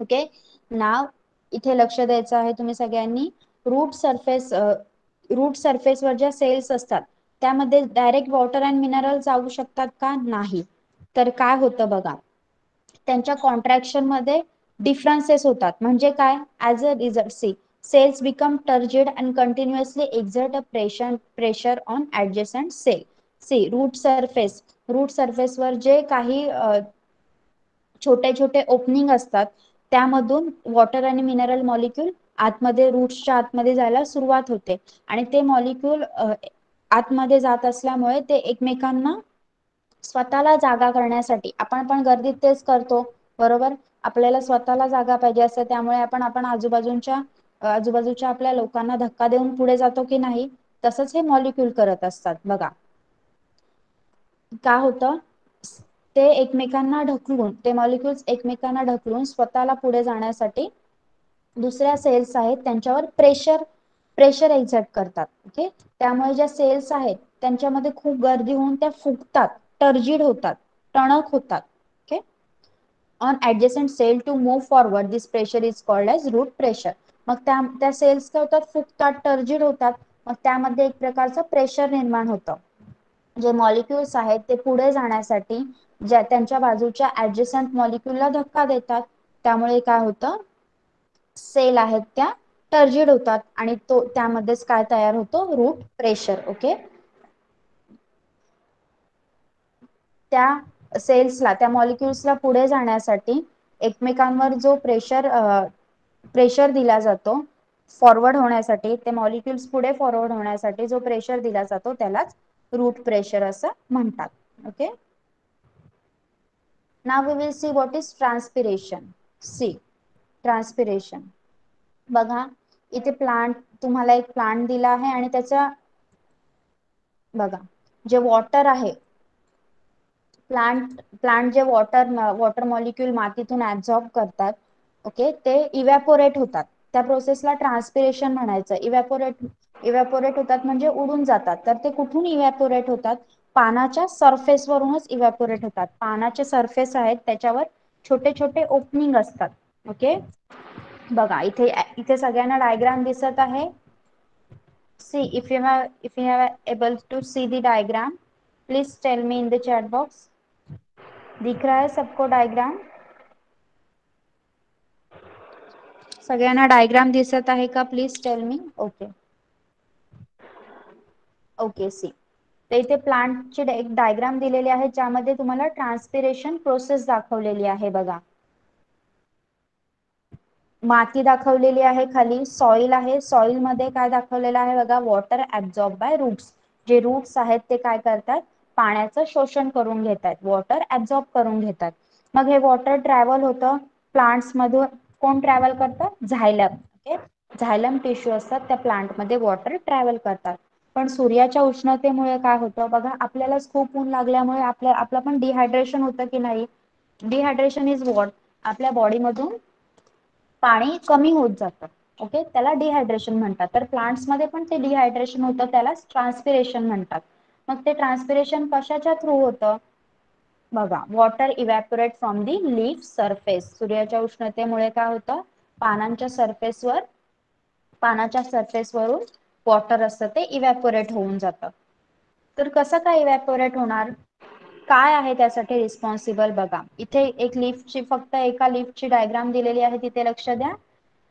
okay now इथे लक्ष द्यायचं आहे तुम्ही सगळ्यांनी. रूट सरफेस रूट सरफेसवर ज्या सेल्स असतात त्यामध्ये डायरेक्ट वॉटर अँड मिनरल जाऊ शकतात का? नाही. तर काय होतं बघा त्यांच्या कॉन्ट्रॅक्शनमध्ये डिफरन्सेस होतात. म्हणजे काय? As a result see cells become turgid and continuously exert a pressure pressure on adjacent cell see root surface root सरफेसवर जे काही छोटे छोटे ओपनिंग असतात त्यामधून वॉटर आणि मिनरल मॉलिक्यूल आतमध्ये रूट्सच्या आतमध्ये जायला सुरुवात होते. आणि ते मॉलिक्यूल आतमध्ये जात असल्यामुळे ते एकमेकांना स्वतःला जागा करण्यासाठी आपण पण गर्दीत तेच करतो बरोबर? आपल्याला स्वतःला जागा पाहिजे असते त्यामुळे आपण आपण आजूबाजूच्या आजूबाजूच्या आपल्या लोकांना धक्का देऊन पुढे जातो की नाही तसंच हे मॉलिक्यूल करत असतात बघा. का होतं? ते एकमेकांना ढकलून ते मॉलिक्युल्स एकमेकांना ढकलून स्वतःला पुढे जाण्यासाठी दुसऱ्या सेल्स आहेत त्यांच्यावर प्रेशर प्रेशर एक्झर्ट करतात ओके त्यामुळे ज्या सेल्स आहेत त्यांच्यामध्ये खूप गर्दी होऊन त्या फुगतात टर्जिड होतात टणक होतात okay on adjacent cell to move forward this pressure is called as root pressure मग त्या त्या सेल्स काय होतात? फुगतात टर्जिड होतात. मग त्यामध्ये एक प्रकारचं प्रेशर निर्माण होतं. जे मॉलिक्युल्स आहेत ते पुढे जाण्यासाठी ज्या त्यांच्या बाजूच्या ऍडजस्टंट मॉलिक्युलला धक्का देतात. त्यामुळे काय होतं? सेल आहेत त्या टर्जिड होतात आणि तो त्यामध्येच काय तयार होतो? Root pressure okay? त्या सेल्सला त्या मॉलिक्युल्सला पुढे जाण्यासाठी एकमेकांवर जो प्रेशर प्रेशर दिला जातो फॉरवर्ड होण्यासाठी ते मॉलिक्युल्स पुढे फॉरवर्ड होण्यासाठी जो प्रेशर दिला जातो त्यालाच रूट प्रेशर असं म्हणतात okay? Now we will see what is transpiration see transpiration बघा इथे प्लांट तुम्हाला एक प्लांट दिला आहे आणि त्याचा बघा जे वॉटर आहे प्लांट प्लांट जे वॉटर वॉटर मॉलिक्युल मातीतून ऍब्झॉर्ब करतात ओके ते इव्हॅपोरेट होतात. त्या प्रोसेसला ट्रान्सपिरेशन म्हणायचं. इव्हॅपोरेट इव्हॅपोरेट होतात म्हणजे उडून जातात. तर ते कुठून इव्हॅपोरेट होतात? पानाच्या सरफेस वरूनच इव्हॅपोरेट होतात. पानाचे सरफेस आहेत त्याच्यावर छोटे छोटे ओपनिंग असतात. ओके? बघा, इथे इथे सगळ्यांना डायग्राम दिसत आहे. See if you if you have able to see the diagram please tell me in the chat box दिख रहा है सबको डायग्राम सगळ्यांना डायग्राम दिसत आहे का? Please tell me okay okay see तर इथे प्लांटची एक डायग्राम दिलेली आहे, ज्यामध्ये तुम्हाला ट्रान्सपिरेशन प्रोसेस दाखवलेली आहे बघा. माती दाखवलेली आहे खाली सॉइल आहे. सॉइलमध्ये काय दाखवलेलं आहे बघा वॉटर ऍब्झॉर्ब बाय रूट्स जे रूट्स आहेत ते काय करतात? पाण्याचं शोषण करून घेतात. वॉटर ऍब्झॉर्ब करून घेतात. मग हे वॉटर ट्रॅव्हल होतं. प्लांट्स मधून कोण ट्रॅव्हल करतात? झायलम ओके झायलम टिश्यू असतात. त्या प्लांटमध्ये वॉटर ट्रॅव्हल करतात. पण सूर्याच्या उष्णतेमुळे काय होतं? बघा आपल्यालाच खूप ऊन लागल्यामुळे आपल्या आपलं पण डिहायड्रेशन होतं की नाही? डिहायड्रेशन इज वॉट आपल्या बॉडीमधून पाणी कमी होत जातं. ओके त्याला डिहायड्रेशन म्हणतात. तर प्लांट्समध्ये पण ते डिहायड्रेशन होतं त्याला ट्रान्सपिरेशन म्हणतात. मग ते ट्रान्सपिरेशन कशाच्या थ्रू होतं? बघा water evaporate from the leaf surface सूर्याच्या उष्णतेमुळे काय होतं? पानांच्या सरफेसवर पानाच्या सरफेसवरून वॉटर असतं ते इव्हॅपोरेट होऊन जातं. तर कसं काय इव्हॅपोरेट होणार? काय आहे त्यासाठी रिस्पॉन्सिबल बघा. इथे एक लिफ्टची फक्त एका लिफ्टची डायग्राम दिलेली आहे तिथे लक्ष द्या.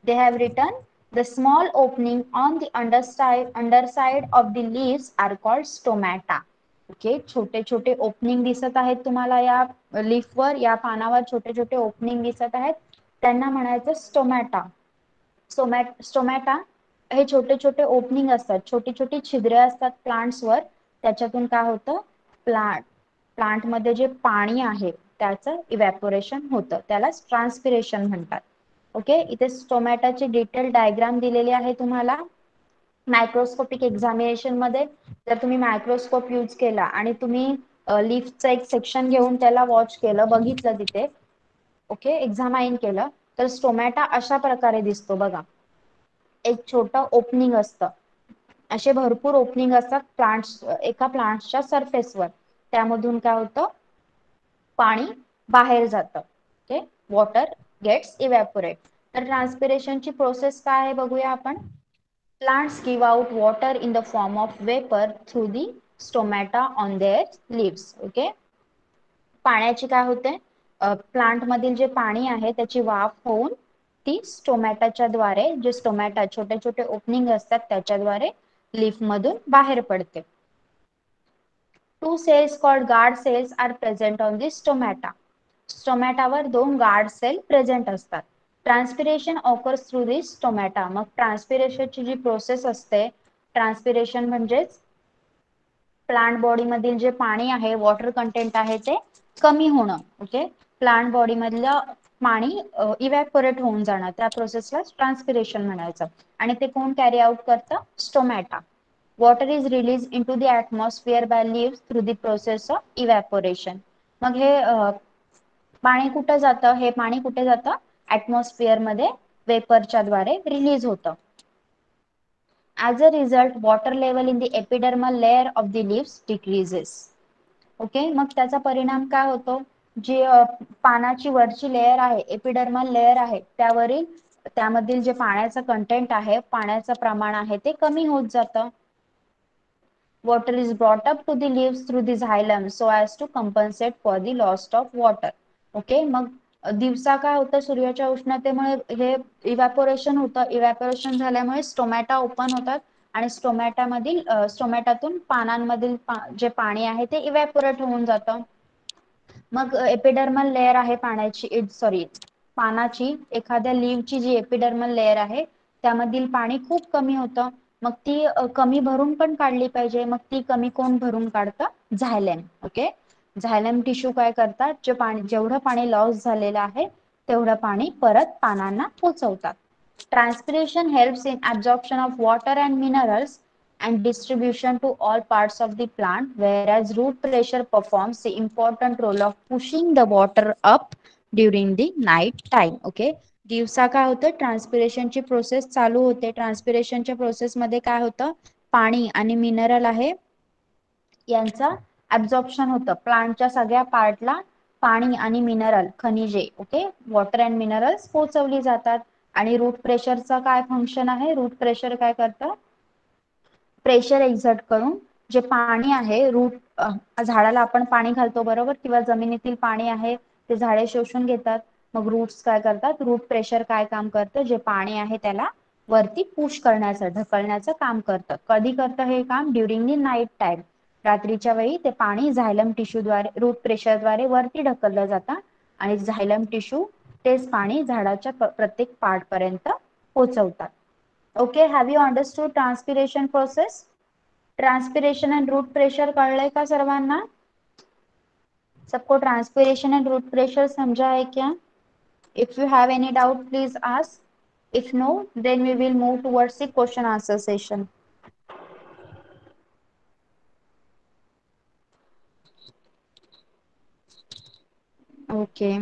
They have return the small opening on the underside underside of the leaves are called stomata okay छोटे छोटे ओपनिंग दिसत आहेत तुम्हाला या लीफवर या पानावर छोटे छोटे ओपनिंग दिसत आहेत. त्यांना म्हणायचं स्टोमॅटा स्टोमॅ स्टोमॅटा हे छोटे छोटे ओपनिंग असतात. छोटी छोटी छिद्रे असतात प्लांट्स वर. त्याच्यातून काय होतं? प्लांट प्लांटमध्ये जे पाणी आहे त्याचं इव्हॅपोरेशन होतं. त्यालाच ट्रान्सपिरेशन म्हणतात. ओके इथे स्टोमॅटोची डिटेल डायग्राम दिलेली आहे तुम्हाला. मायक्रोस्कोपिक एक्झामिनेशनमध्ये जर तुम्ही मायक्रोस्कोप युज केला आणि तुम्ही लिफ्टचं एक सेक्शन घेऊन त्याला वॉच केलं बघितलं तिथे ओके एक्झामाइन केलं तर स्टोमॅटा अशा प्रकारे दिसतो बघा. एक छोट ओपनिंग असतं. असे भरपूर ओपनिंग असतात प्लांट्स एका प्लांट्सच्या सरफेसवर त्यामधून काय होतं? पाणी बाहेर जातं. ओके? वॉटर गेट्स इव्हॅपोरेट तर ट्रान्सपिरेशनची प्रोसेस काय आहे बघूया आपण. Plants give out water in the form of vapour through the stomata on their leaves okay? पाण्याची काय होते? प्लांट मधील जे पाणी आहे त्याची वाफ होऊन ती स्टोमॅटाच्या द्वारे जे स्टोमॅटा छोटे छोटे ओपनिंग असतात त्याच्याद्वारे लिफ मधून बाहेर पडते. two cells called guard cells are present on the stomata. Stomata वर दोन guard cell present असतात. Transpiration occurs through the stomata. मग transpiration ची जी process असते ट्रान्सपिरेशन म्हणजेच प्लांट बॉडीमधील जे पाणी आहे वॉटर कंटेंट आहे ते कमी होणं ओके प्लांट बॉडीमधलं पाणी इव्हॅपोरेट होऊन जाणं त्या प्रोसेसला ट्रान्सपिरेशन म्हणायचं आणि ते कोण कॅरी आउट करतं stomata water is release into the atmosphere by leave through the process of evaporation मग हे पाणी कुठं जातं? हे पाणी कुठे जातं? ऍटमॉस्फिअरमध्ये वेपरच्या द्वारे रिलीज होतं. As a result water level in the epidermal layer of the leaves decreases okay मग त्याचा परिणाम काय होतो? जी पानाची वरची लेअर आहे एपिडर्मल लेयर आहे त्यावरील त्यामधील जे पाण्याचं कंटेंट आहे पाण्याचं प्रमाण आहे ते कमी होत जातं. Water is brought up to the leaves through the xylem so as to compensate for the loss of water. Okay मग दिवसा काय होतं? सूर्याच्या उष्णतेमुळे हे इव्हॅपोरेशन होतं. इव्हॅपोरेशन झाल्यामुळे स्टोमॅटा ओपन होतात आणि स्टोमॅटामधील स्टोमॅटातून पानांमधील जे पाणी आहे ते इव्हॅपोरेट होऊन जातं. मग एपिडर्मल लेअर आहे पाण्याची सॉरी पानाची एखाद्या लिव्हची जी एपिडर्मल लेअर आहे त्यामधील पाणी खूप कमी होतं. मग ती कमी भरून पण काढली पाहिजे. मग ती कमी कोण भरून काढतं? झायलेम ओके? झायलेम टिश्यू काय करतात? जे पाणी जेवढं पाणी लॉस झालेलं आहे तेवढं पाणी परत पानांना पोचवतात. Transpiration help in absorption of water and minerals and distribution to all part of the plant whereas root pressure perform important role of pushing the water up during the night time okay दिवसा काय होतं? ट्रान्सपिरेशनची process चालू होते. ट्रान्सपिरेशनच्या प्रोसेसमध्ये काय होतं? पाणी आणि मिनरल आहे. यांचा ऍब्झॉर्प्शन होतं. प्लांटच्या सगळ्या पार्टला पाणी आणि मिनरल खनिजे ओके वॉटर अँड मिनरल्स पोचवली जातात. आणि रूट प्रेशरचं काय फंक्शन आहे? रूट प्रेशर काय करतं? प्रेशर एक्झर्ट करून जे पाणी आहे रूट झाडाला आपण पाणी घालतो बरोबर? किंवा जमिनीतील पाणी आहे ते झाडे शोषून घेतात. मग रूट्स काय करतात? रूट प्रेशर काय काम करतं? जे पाणी आहे त्याला वरती पुश करण्याचं ढकलण्याचं काम करतं. कधी करतं हे काम? ड्युरिंग दी नाईट टाइम रात्रीच्या वेळी ते पाणी झायलम टिश्यूद्वारे रूट प्रेशरद्वारे वरती ढकललं जातं आणि झायलम टिश्यू तेच पाणी झाडाच्या प्रत्येक पार्ट पर्यंत पोहोचवतात okay have you understood transpiration process transpiration and root pressure कळलंय का सर्वांना? सबको ट्रांसपिरेशन एंड रूट प्रेशर समझा है क्या? If you have any doubt please ask if no then we will move towards the question answer session okay.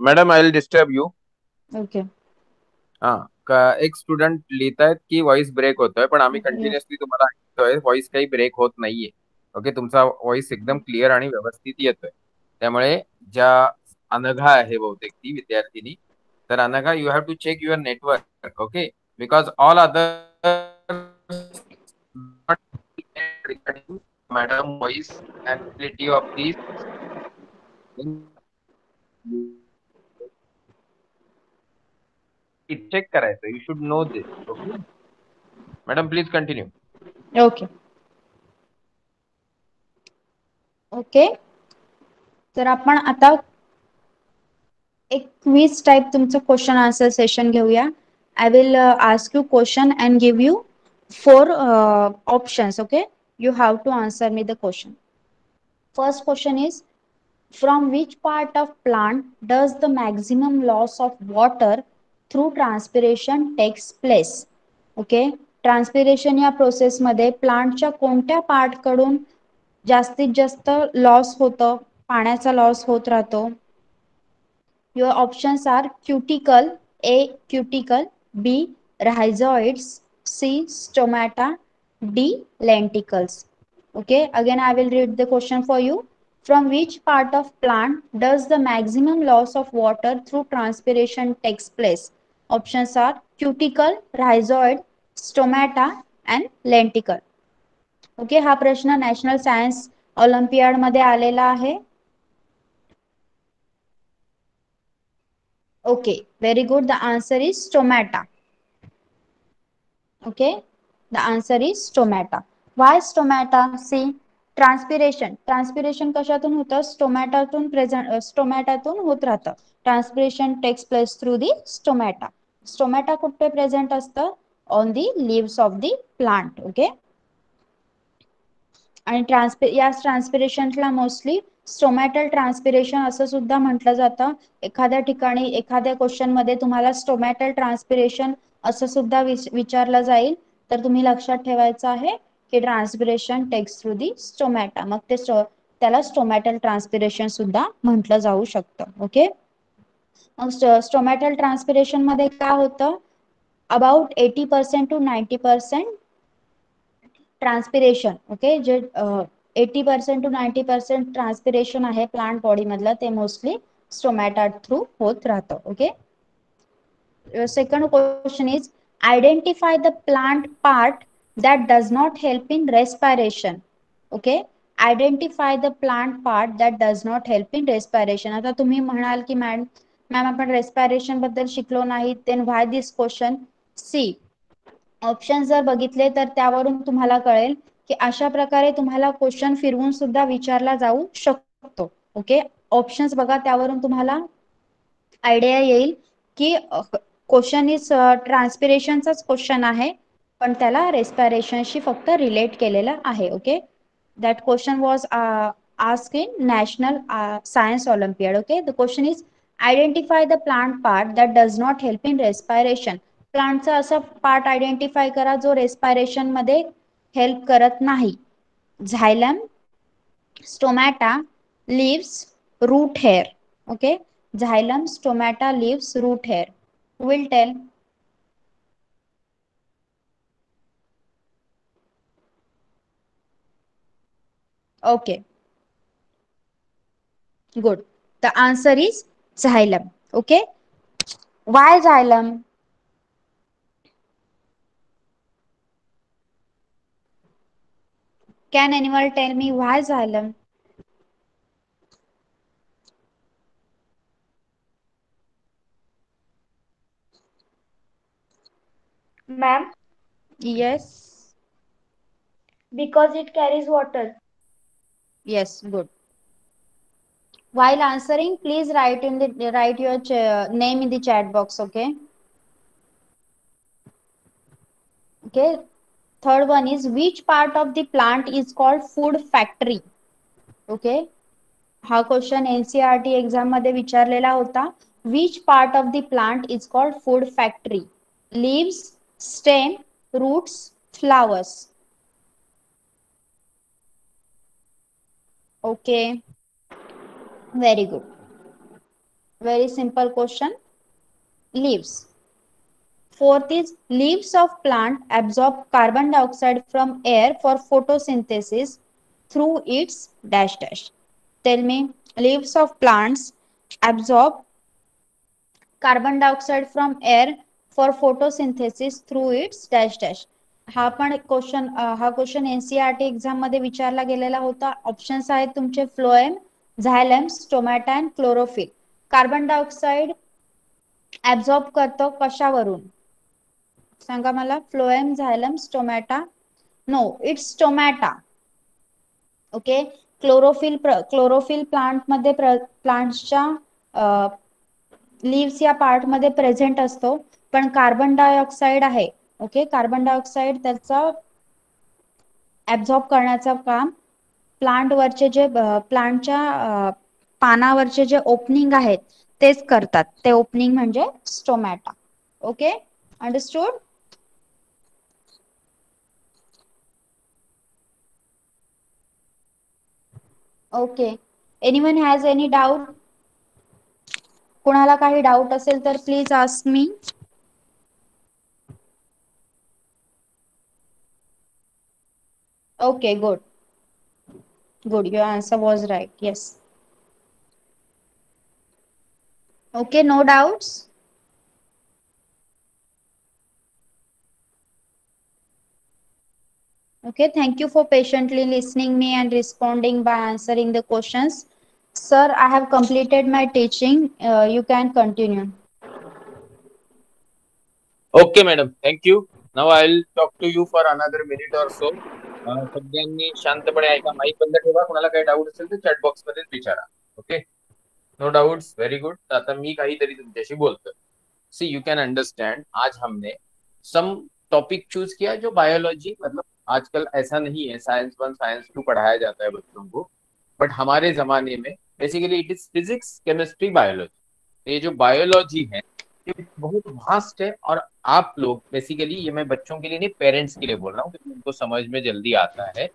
Madam I will disturb you okay. हा एक student लिहितायत की voice break होतोय पण आम्ही continuously तुम्हाला ऐकतोय व्हॉइस काही ब्रेक होत नाहीये. ओके तुमचा व्हॉइस एकदम क्लिअर आणि व्यवस्थित येतोय. त्यामुळे अनघा आहे बहुतेक विद्यार्थिनी Anagha you have to check your network okay because all other madam voice ability of this check करायचं. You should know this madam please continue okay okay तर आपण आता एक क्वीज टाईप तुमचं क्वेश्चन आन्सर सेशन घेऊया. I will ask you question and give you four options okay you have to answer me the question first question is from which part of plant does the maximum loss of water through transpiration takes place okay transpiration या प्रोसेसमध्ये प्लांटच्या कोणत्या पार्टकडून जास्तीत जास्त loss होतं? पाण्याचा loss होत राहतो. Your options are cuticle A cuticle B rhizoid C stomata D lenticels okay again I will read the question for you from which part of plant does the maximum loss of water through transpiration takes place options are cuticle rhizoid stomata and lenticel okay हा प्रश्न national science ऑलिम्पियाडमध्ये आलेला आहे. Okay very good the answer is stomata okay The answer is stomata. Why stomata? See, transpiration transpiration कशातून होतं? स्टोमॅटातून present स्टोमॅटातून होत राहतं. Transpiration takes place through the stomata stomata कुठे प्रेझेंट असतं? On the leaves of the plant okay आणि ट्रान्सपि या ट्रान्सपिरेशनला मोस्टली स्टोमॅटल ट्रान्सपिरेशन असं सुद्धा म्हटलं जातं. एखाद्या ठिकाणी एखाद्या क्वेश्चनमध्ये तुम्हाला स्टोमॅटल ट्रान्सपिरेशन असं सुद्धा विचारलं जाईल. तर तुम्ही लक्षात ठेवायचं आहे की transpiration takes through the stomata मग ते त्याला स्टोमॅटल ट्रान्सपिरेशन सुद्धा म्हटलं जाऊ शकतं. ओके मग स्टोमॅटल ट्रान्सपिरेशनमध्ये काय होतं? About eighty percent to ninety percent transpiration okay J eighty percent to ninety percent transpiration आहे प्लांट बॉडी मधलं. ते मोस्टली स्टोमॅटा थ्रू होत राहतं okay second question is identify the plant part that does not help in respiration okay identify the plant part that does not help in respiration आता तुम्ही म्हणाल की ma'am ma'am आपण रेस्पायरेशनबद्दल शिकलो नाही. Then why this question see option जर बघितले तर त्यावरून तुम्हाला कळेल की अशा प्रकारे तुम्हाला क्वेश्चन फिरवून सुद्धा विचारला जाऊ शकतो. ओके ऑप्शन्स बघा त्यावरून तुम्हाला आयडिया येईल की क्वेश्चन इज ट्रान्सपिरेशनचाच क्वेश्चन आहे पण त्याला रेस्पायरेशनशी फक्त रिलेट केलेलं आहे. Okay that question was ask in national science olympiad okay the question is identify the plant part that does not help in respiration प्लांटचा असा पार्ट आयडेंटिफाय करा जो रेस्पायरेशनमध्ये हेल्प करत नाही xylem, stomata leaves root hair okay xylem, stomata leaves root hair will tell Okay. Good. The answer is xylem. Okay. Why xylem? Can anyone tell me why xylem? Ma'am? Yes. Because it carries water. Yes, good. While answering, please write in the write your name in the chat box. Okay. Okay. third one is, which part of the plant is called food factory? Okay. हा question NCERT exam मध्ये विचारलेला होता. Which part of plant is called food factory leaves stem roots flowers okay very good very simple question leaves Fourth is leaves of plant absorb carbon dioxide from air for photosynthesis through its dash dash. Tell me, leaves of plants absorb carbon dioxide from air for photosynthesis through its dash dash. हा पण question हा question NCERT एक्झाममध्ये विचारला गेलेला होता options आहेत तुमचे phloem xylem stomata chlorophyll carbon dioxide absorb करतो कशावरून सांगा मला phloem xylem stomata? No it's stomata okay chlorophyll chlorophyll प्लांटमध्ये प्लांटच्या लिव्स या पार्टमध्ये प्रेझेंट असतो. पण कार्बन डायऑक्साइड आहे. ओके कार्बन डायऑक्साइड त्याचा ऍब्झॉर्ब करण्याचं काम प्लांट वरचे जे प्लांटच्या पानावरचे जे ओपनिंग आहेत तेच करतात. ते ओपनिंग म्हणजे stomata okay understood Okay anyone has any doubt कोणाला काही डाऊट असेल तर please ask me Okay, good. Good, your answer was right. Yes. Okay, no doubts? Okay, thank you for patiently listening me and responding by answering the questions. Sir, I have completed my teaching. Uh, you can continue. Okay, madam. Thank you. Now I'll talk to you for another minute or so. सगळ्यांनी शांतपणे ऐका mike बंद ठेवा कोणाला काही doubt असेल तर chat box मध्ये विचारा okay no doubts very good आता मी काहीतरी तुमच्याशी बोलतो सी यू कैन अंडरस्टैंड आज हमने सम टॉपिक चूज किया जो बायोलॉजी मतलब आजकल ऐसा नहीं है साइंस वन साइंस टू पढ़ाया जाता है बच्चों को बट हमारे जमाने में basically it is physics chemistry biology ये जो बायोलॉजी है, ये बहुत वास्ट है और आप लोग बेसिकली ये मैं बच्चों के लिए नहीं पेरेंट्स के लिए बोल रहा हूँ क्योंकि उनको समझ में जल्दी आता है.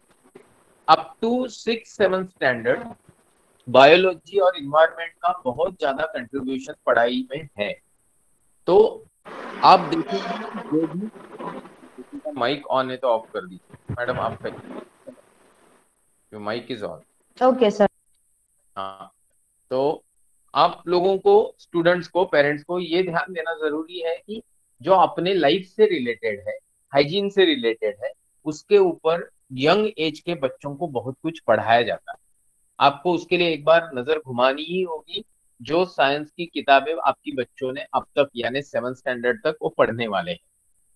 Up to six seven standard biology और इन्वायरमेंट का बहुत ज़्यादा कंट्रीब्यूशन पढ़ाई में है. तो आप देखेंगे जो भी माइक ऑन है तो ऑफ़ कर दीजिए। मैडम आप mike is on okay sir हाँ तो आप लोगों को स्टूडेंट्स को पेरेंट्स को ये ध्यान देना ज़रूरी है कि जो अपने लाइफ से रिलेटेड है हाइजीन से रिलेटेड है उसके ऊपर यंग एज के बच्चों को बहुत कुछ पढ़ाया जाता है। आपको उसके लिए एक बार नज़र घुमानी ही होगी जो साइंस की किताबें आपकी बच्चों ने अब तक यानी सेवन स्टैंडर्ड तक वो पढ़ने वाले हैं।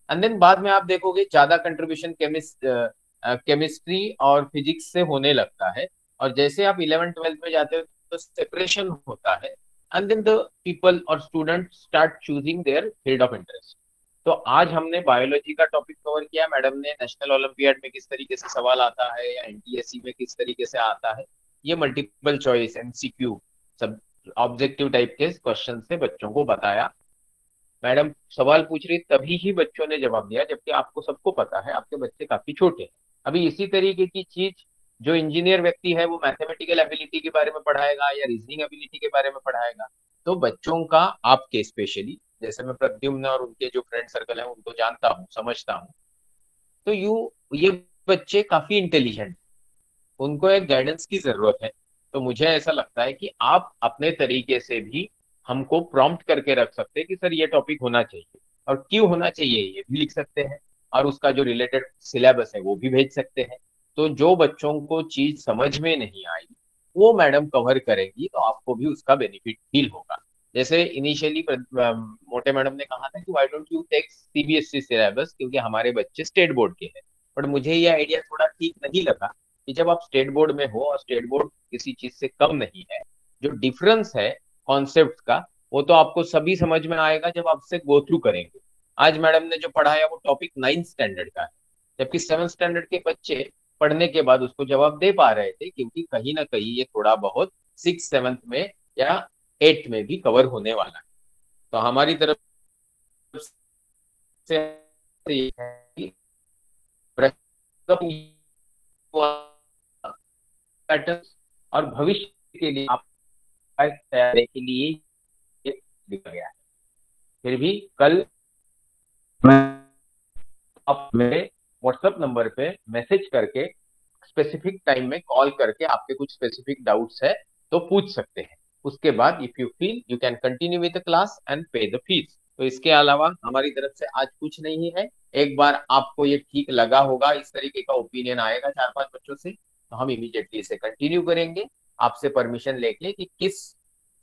एंड देन बाद में आप देखोगे ज़्यादा कंट्रीब्यूशन केमिस्ट केमिस्ट्री और फिजिक्स से होने लगता है। और जैसे आप इलेवन ट्वेल्थ में जाते हो तो सेपरेशन होता है। एंड देन द पीपल और student start choosing their field of interest तो आज हमने बायोलॉजी का टॉपिक कवर किया मैडम ने नेशनल ओलंपियाड में किस तरीके से सवाल आता है या एनटीएससी में किस तरीके से आता है। ये मल्टीपल चॉइस एमसीक्यू सब ऑब्जेक्टिव टाइप के क्वेश्चन से बच्चों को बताया। मैडम, सवाल पूछ रही, तभी ही बच्चों ने जवाब दिया, जबकि आपको सबको पता है, आपके बच्चे काफ़ी छोटे हैं। अभी इसी तरीके की चीज़, जो इंजीनियर व्यक्ति है, वो मैथमेटिकल एबिलिटी के बारे में पढ़ाएगा या रीजनिंग एबिलिटी के बारे में पढ़ाएगा तो बच्चों का, आपके स्पेशली जैसे मैं प्रद्युम्न और उनके जो फ्रेंड सर्कल है, उनको जानता हूँ, समझता हूँ तो यू, ये बच्चे काफ़ी इंटेलिजेंट उनको एक गाइडेंस की ज़रूरत है तो मुझे ऐसा लगता है कि आप अपने तरीके से भी हमको प्रॉम्प्ट करके रख सकते हैं कि सर ये टॉपिक होना चाहिए। और क्यों होना चाहिए, ये भी लिख सकते हैं। और उसका जो रिलेटेड सिलेबस है, वो भी भेज सकते हैं। तो जो बच्चों को चीज़ समझ में नहीं आई, वो मैडम कवर करेंगी तो आपको भी उसका बेनिफिट फील होगा। जैसे इनिशियली मोटे मैडम ने कहा था कि why don't you take CBSE syllabus क्योंकि हमारे बच्चे स्टेट बोर्ड के हैं। बट मुझे ये आइडिया थोड़ा ठीक नहीं लगा कि जब आप स्टेट बोर्ड में हो और स्टेट बोर्ड किसी चीज़ से कम नहीं है, जो डिफरेंस है कॉन्सेप्ट का, वो तो आपको सभी समझ में आएगा जब आपसे गो थ्रू करेंगे। आज मैडम ने जो पढ़ाया वो टॉपिक नाइन्थ स्टैंडर्ड का है, जबकि सेवन स्टैंडर्ड के बच्चे पढ़ने के बाद उसको जवाब दे पा रहे थे, क्योंकि कहीं ना कहीं ये थोड़ा बहुत सिक्स सेवंथ में या एट्थ में भी कवर होने वाला है। तो हमारी तरफ़ से और भविष्य के लिए आप तैयारी के लिए लिखा गया है। फिर भी कल आप मेरे व्हाट्सएप नंबर पे मैसेज करके स्पेसिफिक टाइम में कॉल करके आपके कुछ स्पेसिफिक डाउट्स है तो पूछ सकते हैं। उसके बाद if you feel you can continue with the class and pay the fees तो इसके अलावा हमारी तरफ़ से आज कुछ नहीं है। एक बार आपको ये ठीक लगा होगा, इस तरीके का ओपिनियन आएगा चार पाँच बच्चों से तो हम इमीडिएटली इसे कंटिन्यू करेंगे। आपसे परमिशन लेके कि किस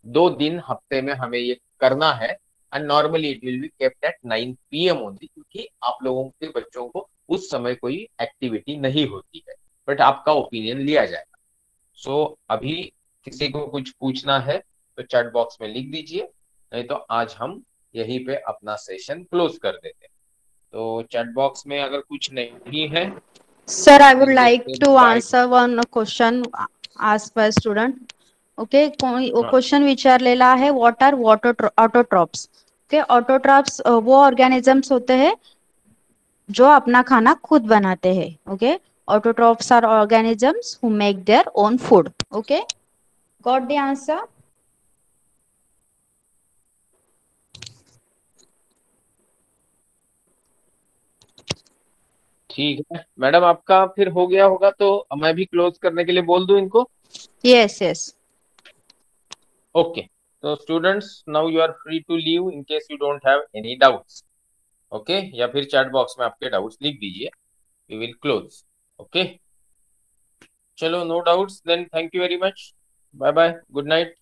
दो दिन हफ़्ते में हमें ये करना है। And normally it will be kept at nine P M only क्योंकि आप लोगों के बच्चों को उस समय कोई एक्टिविटी नहीं होती है। बट आपका ओपिनियन लिया जाएगा। सो so, अभी किसी को कुछ पूछना है तो चैट बॉक्स में लिख दीजिए। नहीं तो आज हम यहीं पे अपना सेशन क्लोज कर देते हैं। तो चैट बॉक्स में अगर कुछ नहीं है sir I would like to answer one question asked by student okay question विचारलेला आहे what are water autotrophs okay autotrophs वो ऑर्गेनिजम्स होते हैं जो अपना खाना खुद बनाते हैं okay autotrophs are organisms who make their own food okay got the answer ठीक है। मैडम आपका फिर हो गया होगा तो मैं भी क्लोज करने के लिए बोल दूँ इनको? यस यस ओके तो students now you are free to leave in case you don't have any doubts okay या फिर चैट बॉक्स में आपके डाउट्स लिख दीजिए। वी विल क्लोज ओके चलो no doubts then thank you very much bye bye good night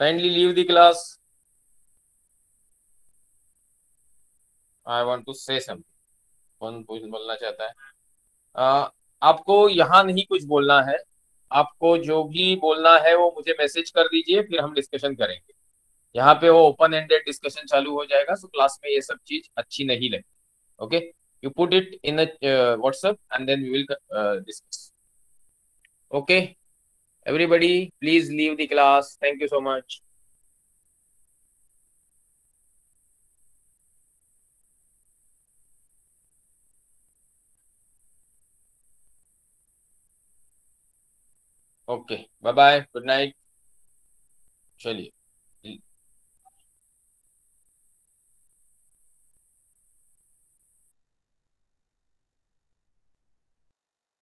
kindly leave the class. I want to say कौन बोलना चाहता है? आ, आपको यहाँ नहीं कुछ बोलना है। आपको जो भी बोलना है वो मुझे मैसेज कर दीजिए फिर हम डिस्कशन करेंगे। यहाँ पे वो ओपन एंडेड डिस्कशन चालू हो जाएगा सो क्लास में ये सब चीज़ अच्छी नहीं लगती okay you put it in a uh, whatsapp and then we will uh, discuss okay? Everybody please leave the class. Thank okay bye bye good night चलिए।